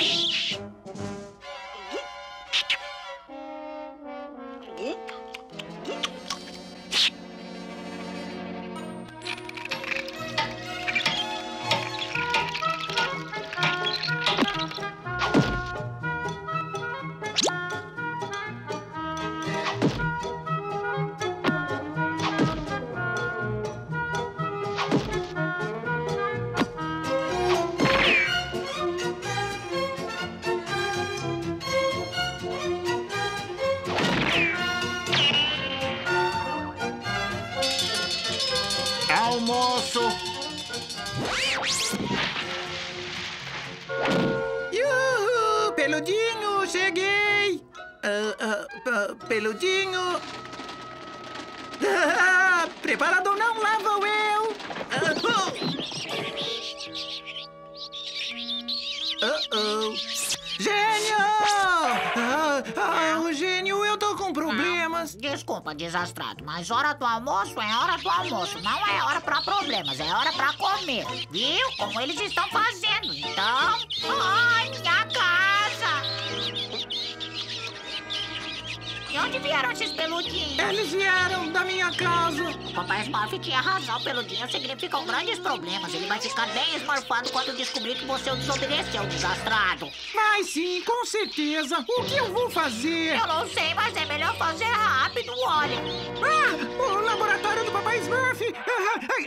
Papai Smurf tinha razão, peludinho significam grandes problemas. Ele vai ficar bem esmorfado quando descobrir que você o desobedeceu, desastrado. Mas sim, com certeza. O que eu vou fazer? Eu não sei, mas é melhor fazer rápido, olha. Ah, o laboratório do papai Smurf.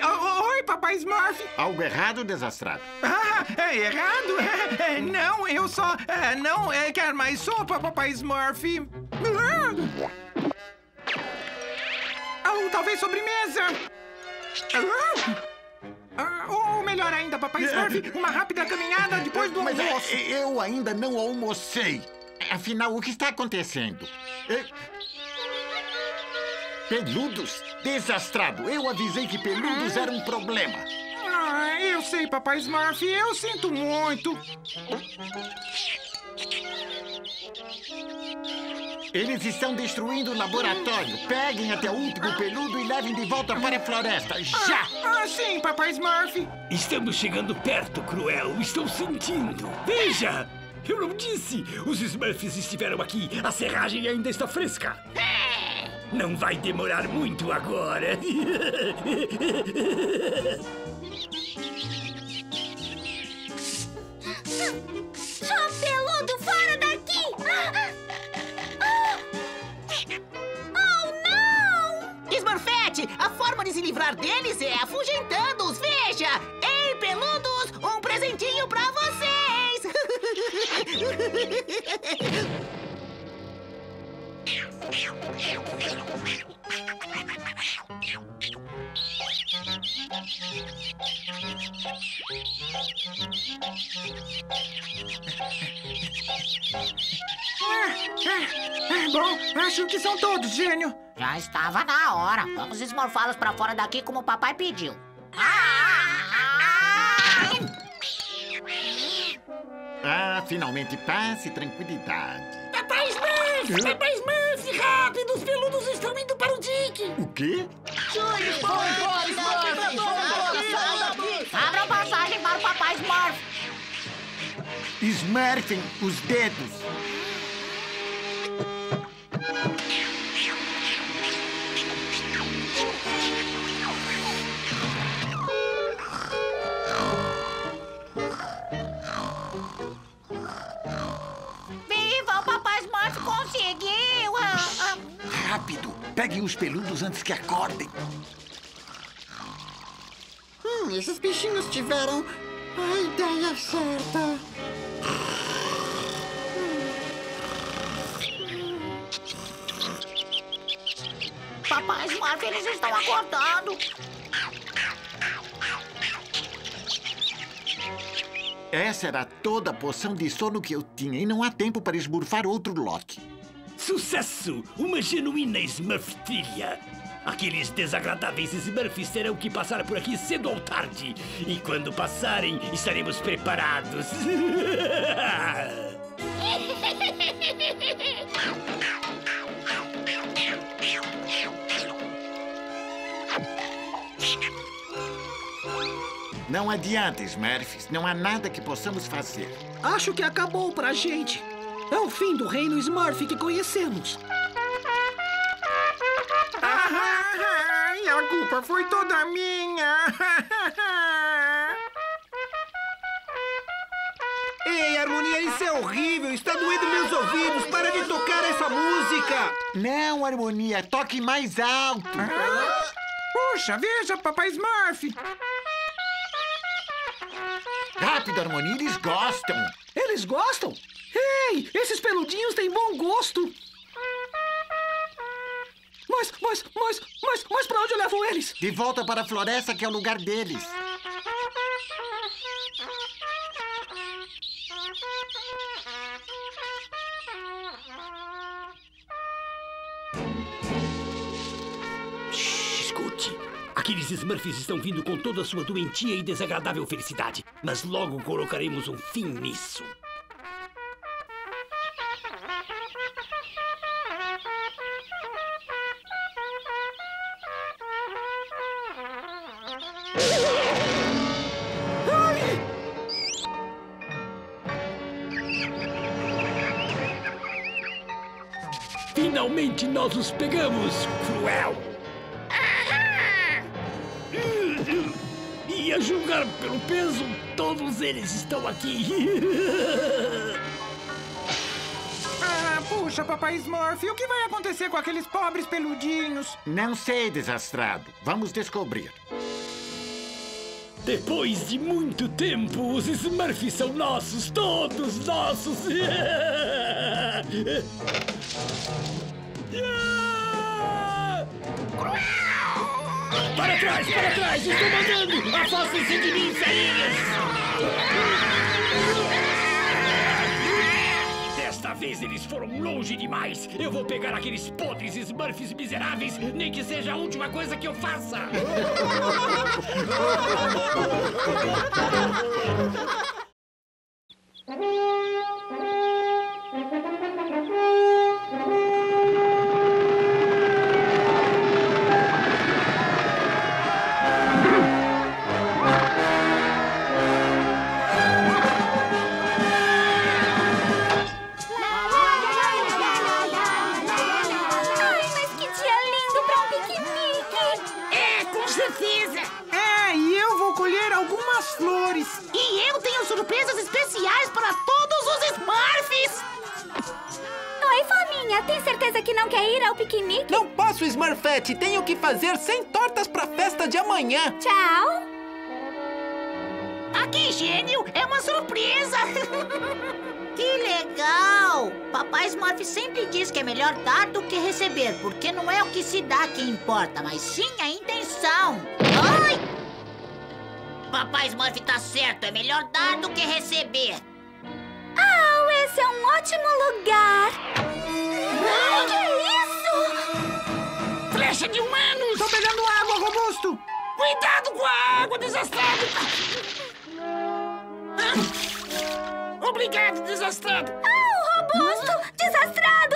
Ah, oi, papai Smurf. Algo errado, desastrado? Ah, é errado? É, não, eu só é, não é, quero mais sopa, papai Smurf. Ah. Talvez sobremesa. Ah. Ah, ou melhor ainda, papai Smurf, uma rápida caminhada depois do Mas é, almoço. eu ainda não almocei. Afinal, o que está acontecendo? É- Peludos? Desastrado! Eu avisei que peludos era um problema. Ah, eu sei, papai Smurf, eu sinto muito. Eles estão destruindo o laboratório. Peguem até o último peludo e levem de volta para a floresta. Já! Ah, sim, papai Smurf. Estamos chegando perto, Cruel. Estou sentindo. Veja! Eu não disse! Os Smurfs estiveram aqui. A serragem ainda está fresca. Não vai demorar muito agora. Só peludo fora daqui! Smurfette, a forma de se livrar deles é afugentando-os. Veja! Ei, peludos, um presentinho pra vocês! Ah, ah, ah, bom, acho que são todos, gênio. Já estava na hora. Vamos esmorfá-los pra fora daqui como o papai pediu. Ah, finalmente paz e tranquilidade. Papai Smurf! Papai Smurf, rápido! Os peludos estão indo para o dique! O quê? Abram passagem para o papai Smurf. Smurfem os dedos. Viva, o papai Smurf conseguiu! Ah, ah. Rápido! Peguem os peludos antes que acordem. Hum, esses bichinhos tiveram a ideia certa. Papai Smurf, eles estão acordando. Essa era toda a poção de sono que eu tinha e não há tempo para esburfar outro lote. Sucesso! Uma genuína Smurf trilha. Aqueles desagradáveis Smurfs terão que passar por aqui cedo ou tarde. E quando passarem, estaremos preparados. Não adianta, Smurfs. Não há nada que possamos fazer. Acho que acabou pra gente. É o fim do reino Smurf que conhecemos. Ai, a culpa foi toda minha. Ei, Harmonia, isso é horrível! Está doendo meus ouvidos! Para de tocar essa música! Não, Harmonia, toque mais alto. Puxa, veja, papai Smurf. Rápido, Harmonia, eles gostam. Eles gostam? Ei, esses peludinhos têm bom gosto. Mas, mas, mas, mas, mas pra onde eu levo eles? De volta para a floresta, que é o lugar deles. Aqueles Smurfs estão vindo com toda a sua doentia e desagradável felicidade. Mas logo colocaremos um fim nisso. Finalmente nós os pegamos, cruel! Julgar pelo peso, todos eles estão aqui. Ah, puxa, papai Smurf, o que vai acontecer com aqueles pobres peludinhos? Não sei, desastrado. Vamos descobrir. Depois de muito tempo, os Smurfs são nossos, todos nossos. Para trás, para trás! Estou mandando! Afastem-se de mim, ferinhas! Desta vez eles foram longe demais! Eu vou pegar aqueles podres Smurfs miseráveis, nem que seja a última coisa que eu faça! diz que é melhor dar do que receber, porque não é o que se dá que importa, mas sim a intenção. Ai! Papai Smurf tá certo, é melhor dar do que receber. Ah, esse é um ótimo lugar! Ai, que é isso? Flecha de humanos! Tô pegando água, robusto. Cuidado com a água, desastrado! Obrigado, desastrado! Ah, o robusto! Desastrado!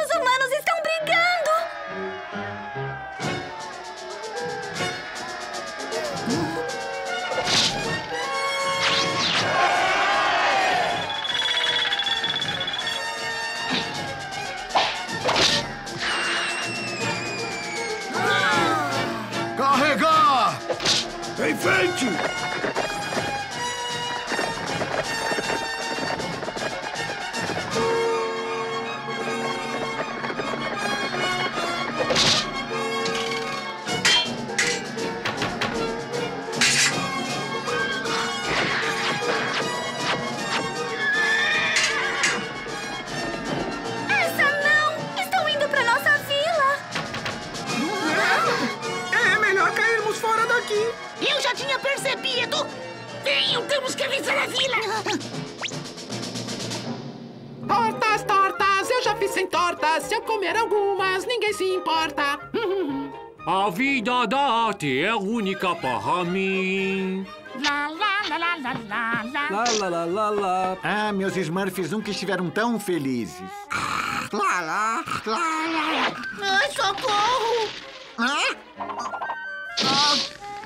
Em mim. Lá, lá, lá, lá, lá, lá, lá. Lá, lá, lá, lá, lá. Ah, meus Smurfs nunca estiveram tão felizes. Lá, lá, lá, lá. Ai, socorro! Hã? Ah,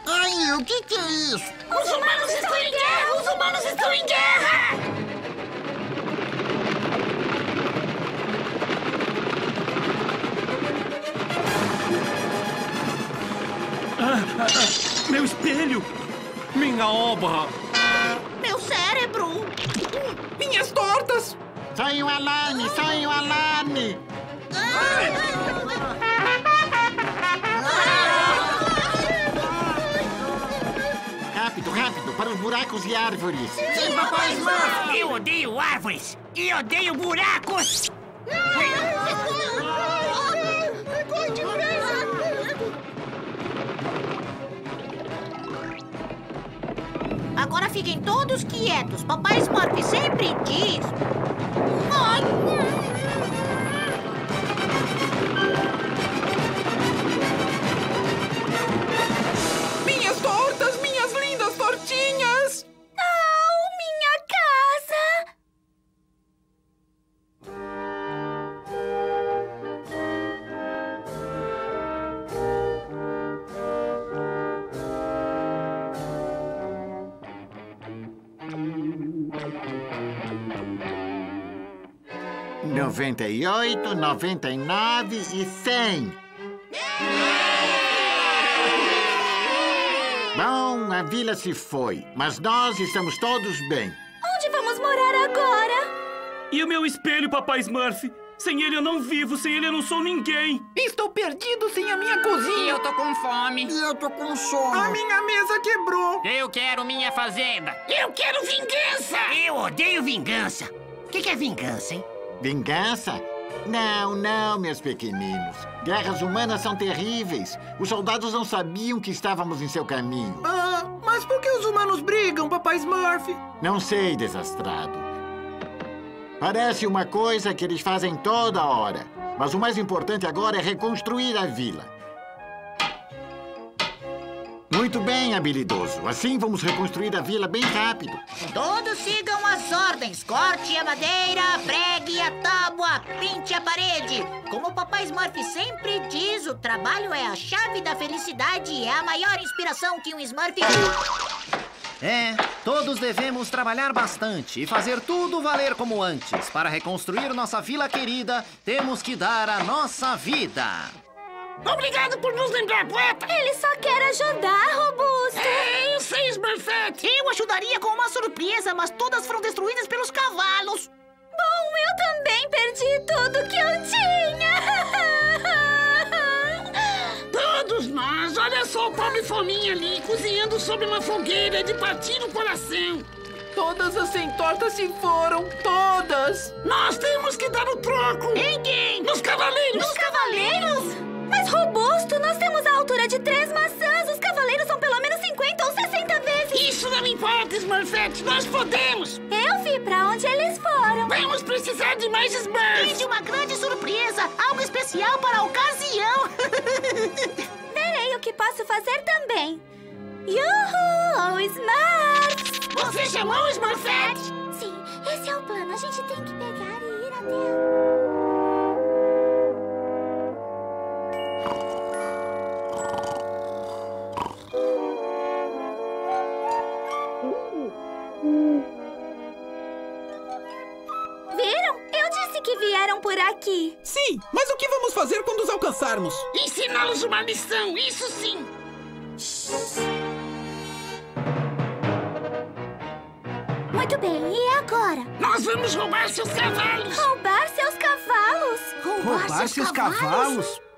ai, o que, que é isso? Os humanos estão em guerra! Os humanos estão em guerra! Ah, ah, ah, meu espelho! Minha obra! Meu cérebro! Minhas tortas! Sai o alarme! Sai o alarme! Rápido, rápido, para os buracos e árvores! Sim, papai Smurf! Eu odeio árvores! E odeio buracos! Fiquem todos quietos. Papai Smurf sempre diz. 98, 99 e 100. Bom, a vila se foi, mas nós estamos todos bem. Onde vamos morar agora? E o meu espelho, papai Smurf? Sem ele eu não vivo, sem ele eu não sou ninguém. Estou perdido sem a minha cozinha. Eu tô com fome. E eu tô com sono. A minha mesa quebrou. Eu quero minha fazenda. Eu quero vingança. Eu odeio vingança. O que, que é vingança, hein? Vingança? Não, não, meus pequeninos. Guerras humanas são terríveis. Os soldados não sabiam que estávamos em seu caminho. Ah, mas por que os humanos brigam, papai Smurf? Não sei, desastrado. Parece uma coisa que eles fazem toda hora. Mas o mais importante agora é reconstruir a vila. Muito bem, habilidoso. Assim vamos reconstruir a vila bem rápido. Todos sigam as ordens. Corte a madeira, pregue a tábua, pinte a parede. Como o papai Smurf sempre diz, o trabalho é a chave da felicidade e é a maior inspiração que um Smurf... É, todos devemos trabalhar bastante e fazer tudo valer como antes. Para reconstruir nossa vila querida, temos que dar a nossa vida. Obrigado por nos lembrar, poeta! Ele só quer ajudar, Robusto! É, eu sei, Smurfette! Eu ajudaria com uma surpresa, mas todas foram destruídas pelos cavalos. Bom, eu também perdi tudo que eu tinha! Todos nós! Olha só o pobre fominha ali, cozinhando sobre uma fogueira de partir o coração! Todas as sem tortas se foram, todas! Nós temos que dar o troco! Em quem? Nos cavaleiros! Nos cavaleiros? Mas, Robusto, nós temos a altura de três maçãs. Os cavaleiros são pelo menos 50 ou 60 vezes. Isso não importa, Smurfette. Nós podemos. Eu vi pra onde eles foram. Vamos precisar de mais Smurfs. E de uma grande surpresa. Algo especial para a ocasião. Verei o que posso fazer também. Yuhu, Smurfs! Você chamou o Smurfette? Sim, esse é o plano. A gente tem que pegar e ir até... aqui. Sim, mas o que vamos fazer quando os alcançarmos? Ensiná-los uma lição, isso sim. Muito bem, e agora? Nós vamos roubar seus cavalos. Roubar seus cavalos? Roubar, Roubar seus cavalos? Nós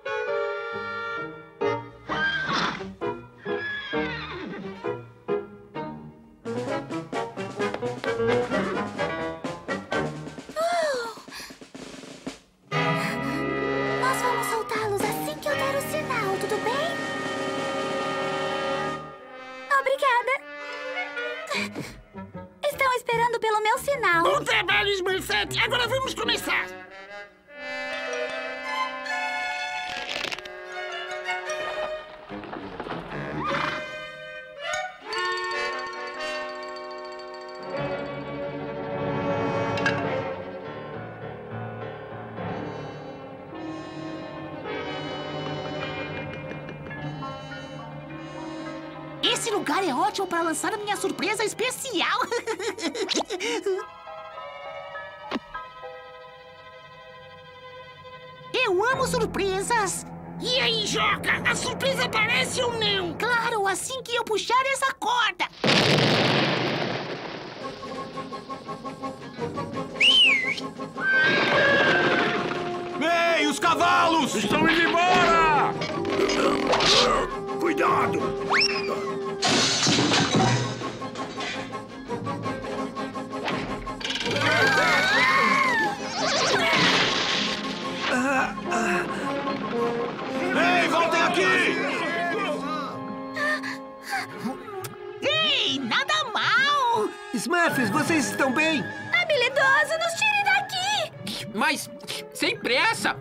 sem pressa!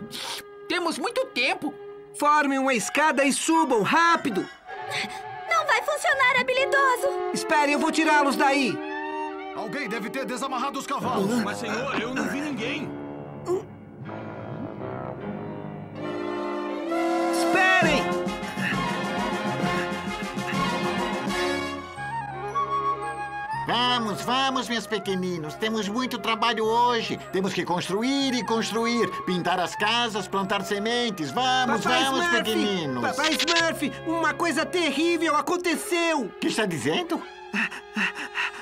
Temos muito tempo! Formem uma escada e subam, rápido! Não vai funcionar, habilidoso! Espere, eu vou tirá-los daí! Alguém deve ter desamarrado os cavalos. Mas, senhor, eu não vi ninguém. Esperem! Vamos, vamos, meus pequeninos. Temos muito trabalho hoje. Temos que construir e construir, pintar as casas, plantar sementes. Vamos, Papai vamos, Smurf! pequeninos. Papai Smurf, uma coisa terrível aconteceu! O que está dizendo?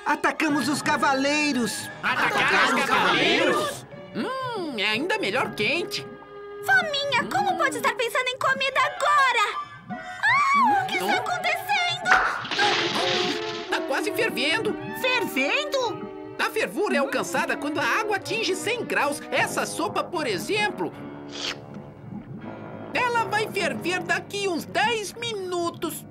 Atacamos os cavaleiros! Atacaram os cavaleiros? Hum, é ainda melhor quente. Fominha, como pode estar pensando em comida agora? Ah, o que está acontecendo? Tá quase fervendo. Fervendo? A fervura é alcançada quando a água atinge 100 graus. Essa sopa, por exemplo... Ela vai ferver daqui uns 10 minutos.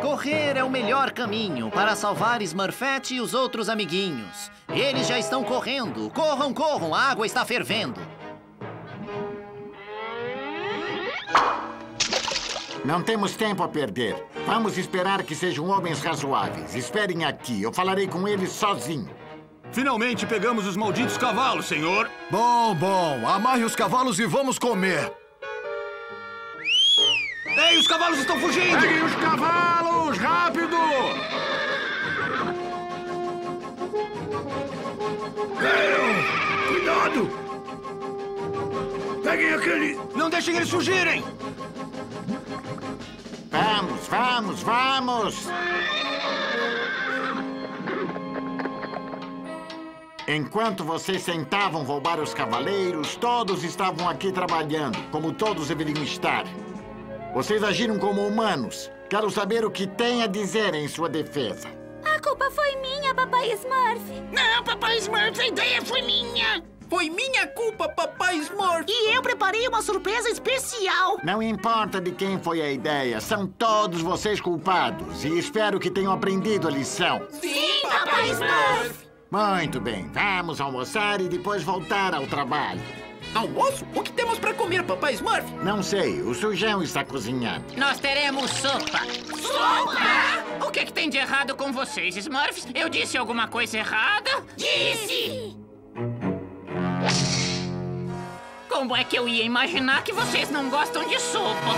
Correr é o melhor caminho para salvar Smurfette e os outros amiguinhos. Eles já estão correndo. Corram, corram, a água está fervendo. Não temos tempo a perder. Vamos esperar que sejam homens razoáveis. Esperem aqui, eu falarei com eles sozinho. Finalmente pegamos os malditos cavalos, senhor. Bom, bom. Amarre os cavalos e vamos comer. Ei, os cavalos estão fugindo! Peguem os cavalos, rápido! Cuidado! Peguem aquele... Não deixem eles fugirem! Vamos, vamos, vamos! Enquanto vocês tentavam roubar os cavaleiros, todos estavam aqui trabalhando, como todos deveriam estar. Vocês agiram como humanos. Quero saber o que tem a dizer em sua defesa. A culpa foi minha, papai Smurf. Não, papai Smurf, a ideia foi minha. Foi minha culpa, papai Smurf. E eu preparei uma surpresa especial. Não importa de quem foi a ideia, são todos vocês culpados. E espero que tenham aprendido a lição. Sim, papai Smurf. Muito bem, vamos almoçar e depois voltar ao trabalho. Almoço? O que temos para comer, papai Smurf? Não sei, o sujão está cozinhando. Nós teremos sopa. Sopa? O que, que tem de errado com vocês, Smurfs? Eu disse alguma coisa errada? Disse! Como é que eu ia imaginar que vocês não gostam de sopa?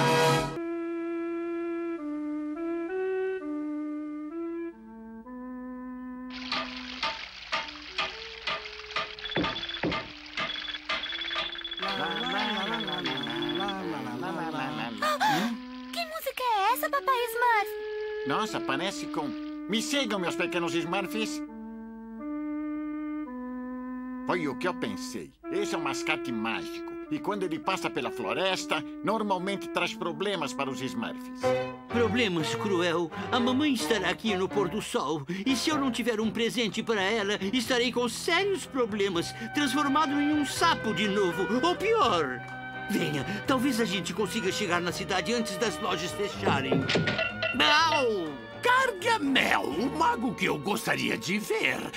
Que música é essa, papai Smurf? Nossa, parece com... Me sigam, meus pequenos Smurfs. Foi o que eu pensei. Esse é um mascate mágico. E quando ele passa pela floresta, normalmente traz problemas para os Smurfs. Problemas, Cruel. A mamãe estará aqui no pôr do sol. E se eu não tiver um presente para ela, estarei com sérios problemas, transformado em um sapo de novo. Ou pior. Venha, talvez a gente consiga chegar na cidade antes das lojas fecharem. Não! Gargamel, o mago que eu gostaria de ver.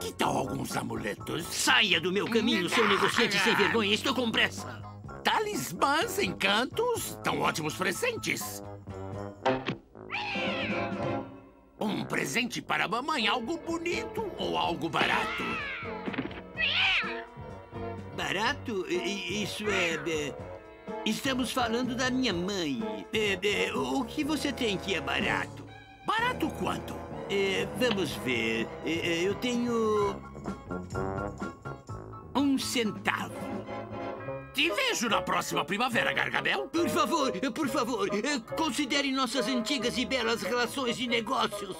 Que tal alguns amuletos? Saia do meu caminho, seu negociante sem vergonha. Estou com pressa. Talismãs, encantos, tão ótimos presentes. Um presente para a mamãe, algo bonito ou algo barato? Barato? Isso é, é, Estamos falando da minha mãe. É, é, o que você tem que é barato? Barato quanto? É, vamos ver. É, é, eu tenho. Um centavo. Te vejo na próxima primavera, Gargamel. Por favor, por favor, considere nossas antigas e belas relações de negócios.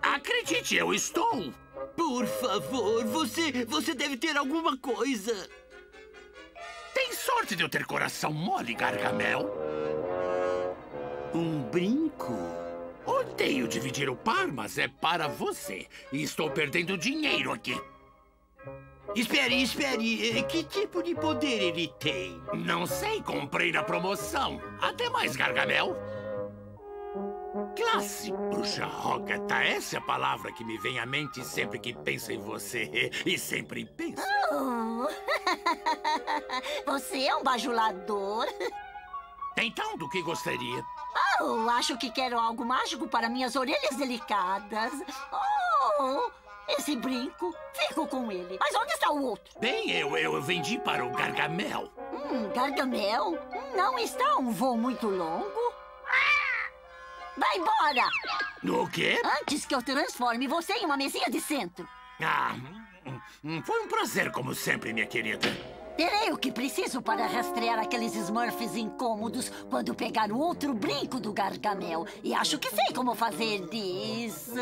Acredite, eu estou. Por favor, você, você deve ter alguma coisa. Tem sorte de eu ter coração mole, Gargamel. Um brinco? Odeio dividir o par, mas é para você. E estou perdendo dinheiro aqui. Espere, espere. Eh, Que tipo de poder ele tem? Não sei, comprei na promoção. Até mais, Gargamel. Classe, bruxa Rogata. Essa é a palavra que me vem à mente sempre que penso em você. E sempre penso. Oh. Você é um bajulador. Então, do que gostaria? Oh, acho que quero algo mágico para minhas orelhas delicadas. Oh, esse brinco. Fico com ele. Mas onde está o outro? Bem, eu, eu vendi para o Gargamel. Hum, Gargamel? Não está um voo muito longo? Vai embora! O quê? Antes que eu transforme você em uma mesinha de centro. Ah, hum, hum, foi um prazer, como sempre, minha querida. Terei o que preciso para rastrear aqueles Smurfs incômodos quando pegar o outro brinco do Gargamel. E acho que sei como fazer isso.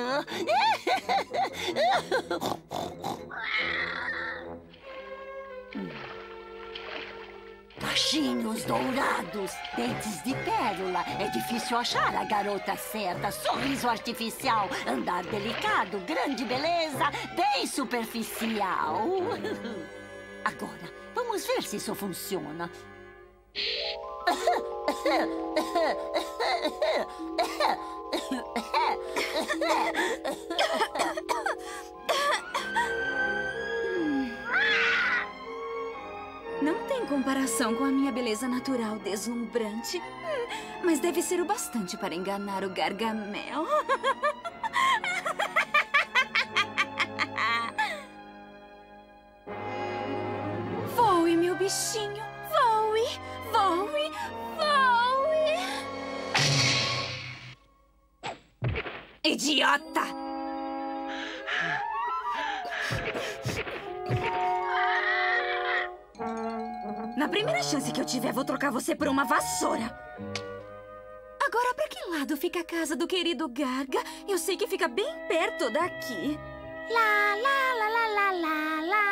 Cachinhos dourados, dentes de pérola. É difícil achar a garota certa. Sorriso artificial, andar delicado, grande beleza, bem superficial. Agora, vamos ver se isso funciona. Não tem comparação com a minha beleza natural deslumbrante. Mas deve ser o bastante para enganar o Gargamel. bichinho. Voe, voe, voe. Idiota! Na primeira chance que eu tiver, vou trocar você por uma vassoura. Agora, pra que lado fica a casa do querido Garga? Eu sei que fica bem perto daqui. Lá, lá, lá, lá, lá, lá, lá.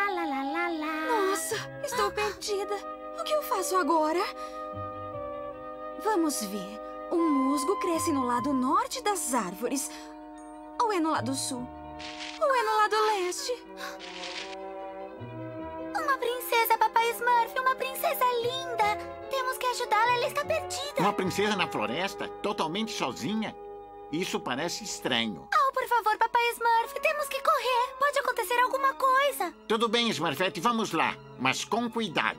Nossa, estou perdida. O que eu faço agora? Vamos ver. O musgo cresce no lado norte das árvores. Ou é no lado sul? Ou é no lado leste? Uma princesa, papai Smurf, uma princesa linda. Temos que ajudá-la, ela está perdida. Uma princesa na floresta, totalmente sozinha? Isso parece estranho. Oh, por favor, papai Smurf, temos que correr. Pode acontecer alguma coisa. Tudo bem, Smurfette, vamos lá. Mas com cuidado.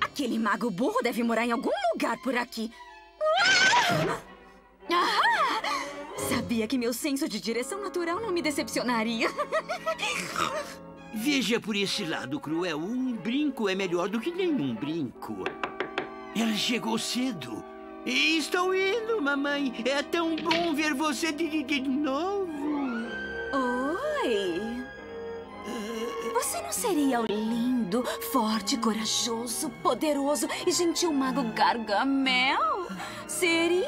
Aquele mago burro deve morar em algum lugar por aqui. Ah! Sabia que meu senso de direção natural não me decepcionaria. Veja por esse lado, Cruel. Um brinco é melhor do que nenhum brinco. Ela chegou cedo. E estou indo, mamãe. É tão bom ver você de, de- de novo. Oi. Você não seria o lindo, forte, corajoso, poderoso e gentil mago Gargamel? Seria?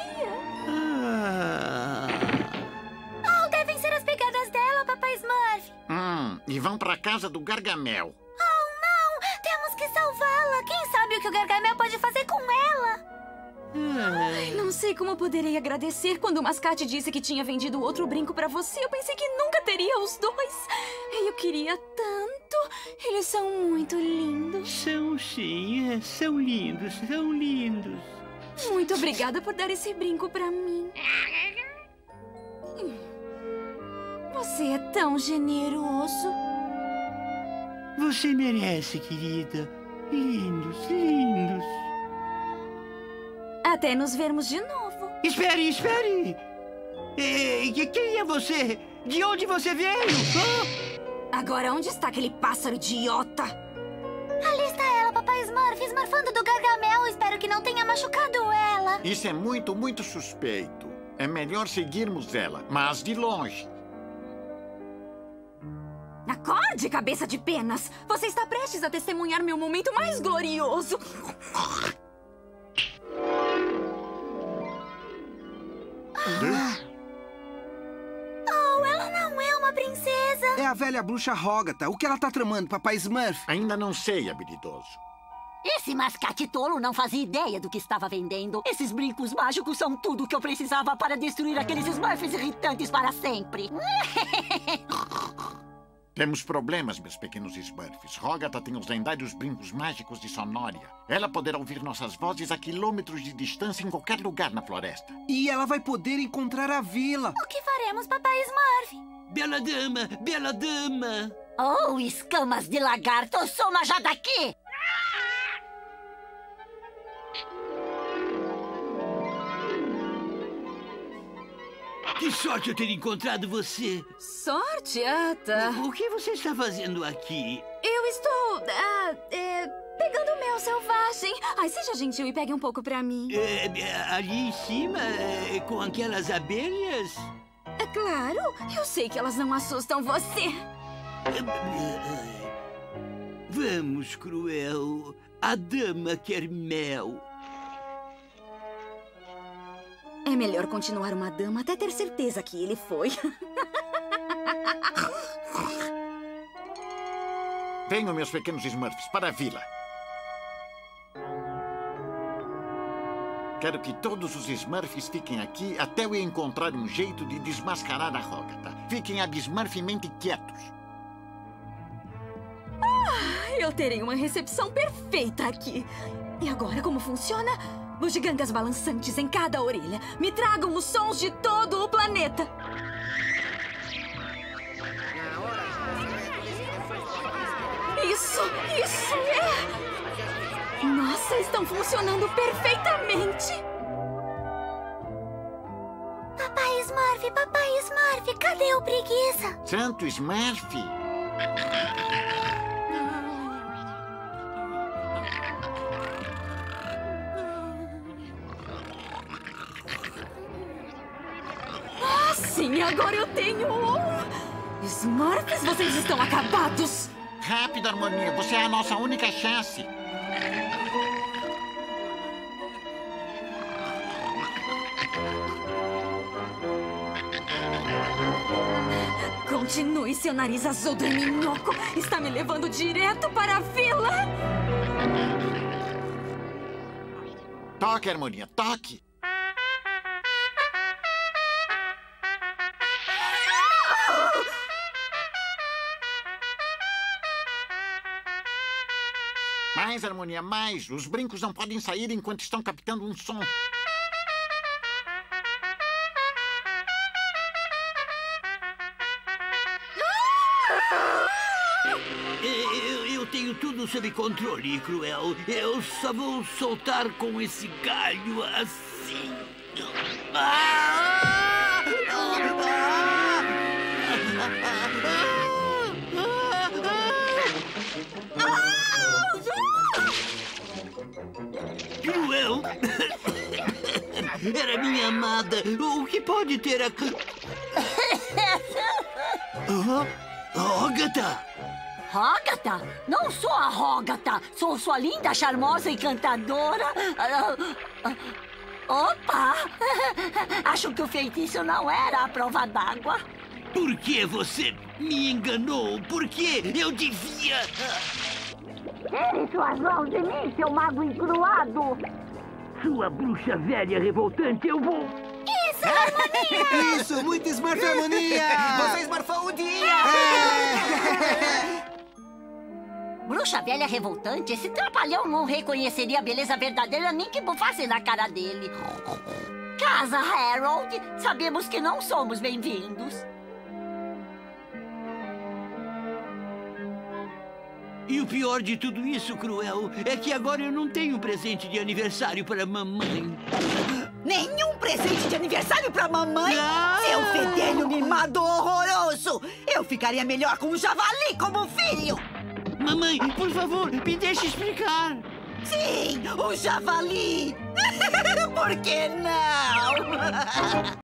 Oh, devem ser as pegadas dela, papai Smurf. Hum, e vão pra casa do Gargamel. Oh, não! Temos que salvá-la. Quem sabe o que o Gargamel pode fazer com ela? Ai, não sei como poderei agradecer quando o mascate disse que tinha vendido outro brinco pra você. Eu pensei que nunca teria os dois. Eu queria tanto. Eles são muito lindos. São sim, é, são lindos, são lindos. Muito obrigada por dar esse brinco pra mim. Hum. Você é tão generoso. Você merece, querida. Lindos, lindos. Até nos vermos de novo. Espere, espere! Que- quem é você? De onde você veio? Hã? Agora, onde está aquele pássaro idiota? Ali está ela, papai Smurf, esmorfando do Gargamel. Espero que não tenha machucado ela. Isso é muito, muito suspeito. É melhor seguirmos ela, mas de longe. Acorde, cabeça de penas! Você está prestes a testemunhar meu momento mais glorioso. Oh, ela não é uma princesa. É a velha bruxa Rogata. O que ela tá tramando, papai Smurf? Ainda não sei, habilidoso. Esse mascate tolo não fazia ideia do que estava vendendo. Esses brincos mágicos são tudo o que eu precisava para destruir aqueles Smurfs irritantes para sempre. Temos problemas, meus pequenos Smurfs. Rogata tem os lendários brincos mágicos de Sonória. Ela poderá ouvir nossas vozes a quilômetros de distância em qualquer lugar na floresta. E ela vai poder encontrar a vila. O que faremos, papai Smurf? Bela dama, bela dama. Oh, escamas de lagarto, soma já daqui! Que sorte eu ter encontrado você. Sorte? Ah, tá. O, o que você está fazendo aqui? Eu estou. ah, é, pegando mel selvagem. Ai, seja gentil e pegue um pouco pra mim. É, é, ali em cima, é, com aquelas abelhas? É claro, eu sei que elas não assustam você. Vamos, Cruel. A dama quer mel. É melhor continuar uma dama até ter certeza que ele foi. Venham, meus pequenos Smurfs, para a vila. Quero que todos os Smurfs fiquem aqui até eu encontrar um jeito de desmascarar a Rogata. Fiquem abismurfmente quietos. Ah, eu terei uma recepção perfeita aqui. E agora como funciona? Bugigangas balançantes em cada orelha. Me tragam os sons de todo o planeta. Isso, isso é... Nossa, estão funcionando perfeitamente. Papai Smurf, papai Smurf, cadê o preguiça? Santo Smurf! Sim, agora eu tenho um. Smurfs, vocês estão acabados. Rápido, Harmonia, você é a nossa única chance. Continue, seu nariz azul do minhoco. Está me levando direto para a vila. Toque, Harmonia, toque. Mais, Harmonia, mais. Os brincos não podem sair enquanto estão captando um som. Eu, eu tenho tudo sob controle, Cruel. Eu só vou soltar com esse galho assim. Ah! Era minha amada. O que pode ter a... Ah, Agatha! Rogata? Não sou a Rogata. Sou sua linda, charmosa encantadora. Ah, ah, Opa! Acho que o feitiço não era a prova d'água. Por que você me enganou? Por que eu devia... Tire suas mãos de mim, seu mago encruado! Sua bruxa velha revoltante, eu vou... Isso, harmonia! Isso, muito Smurf harmonia! Você esmarfou o dia! Bruxa velha revoltante, esse trapalhão não reconheceria a beleza verdadeira nem que bufasse na cara dele. Casa Harold, sabemos que não somos bem-vindos. E o pior de tudo isso, Cruel, é que agora eu não tenho presente de aniversário para mamãe. Nenhum presente de aniversário pra mamãe? Não! Seu fedelho mimado horroroso! Eu ficaria melhor com um javali como filho! Mamãe, por favor, me deixe explicar. Sim, o javali! Por que não?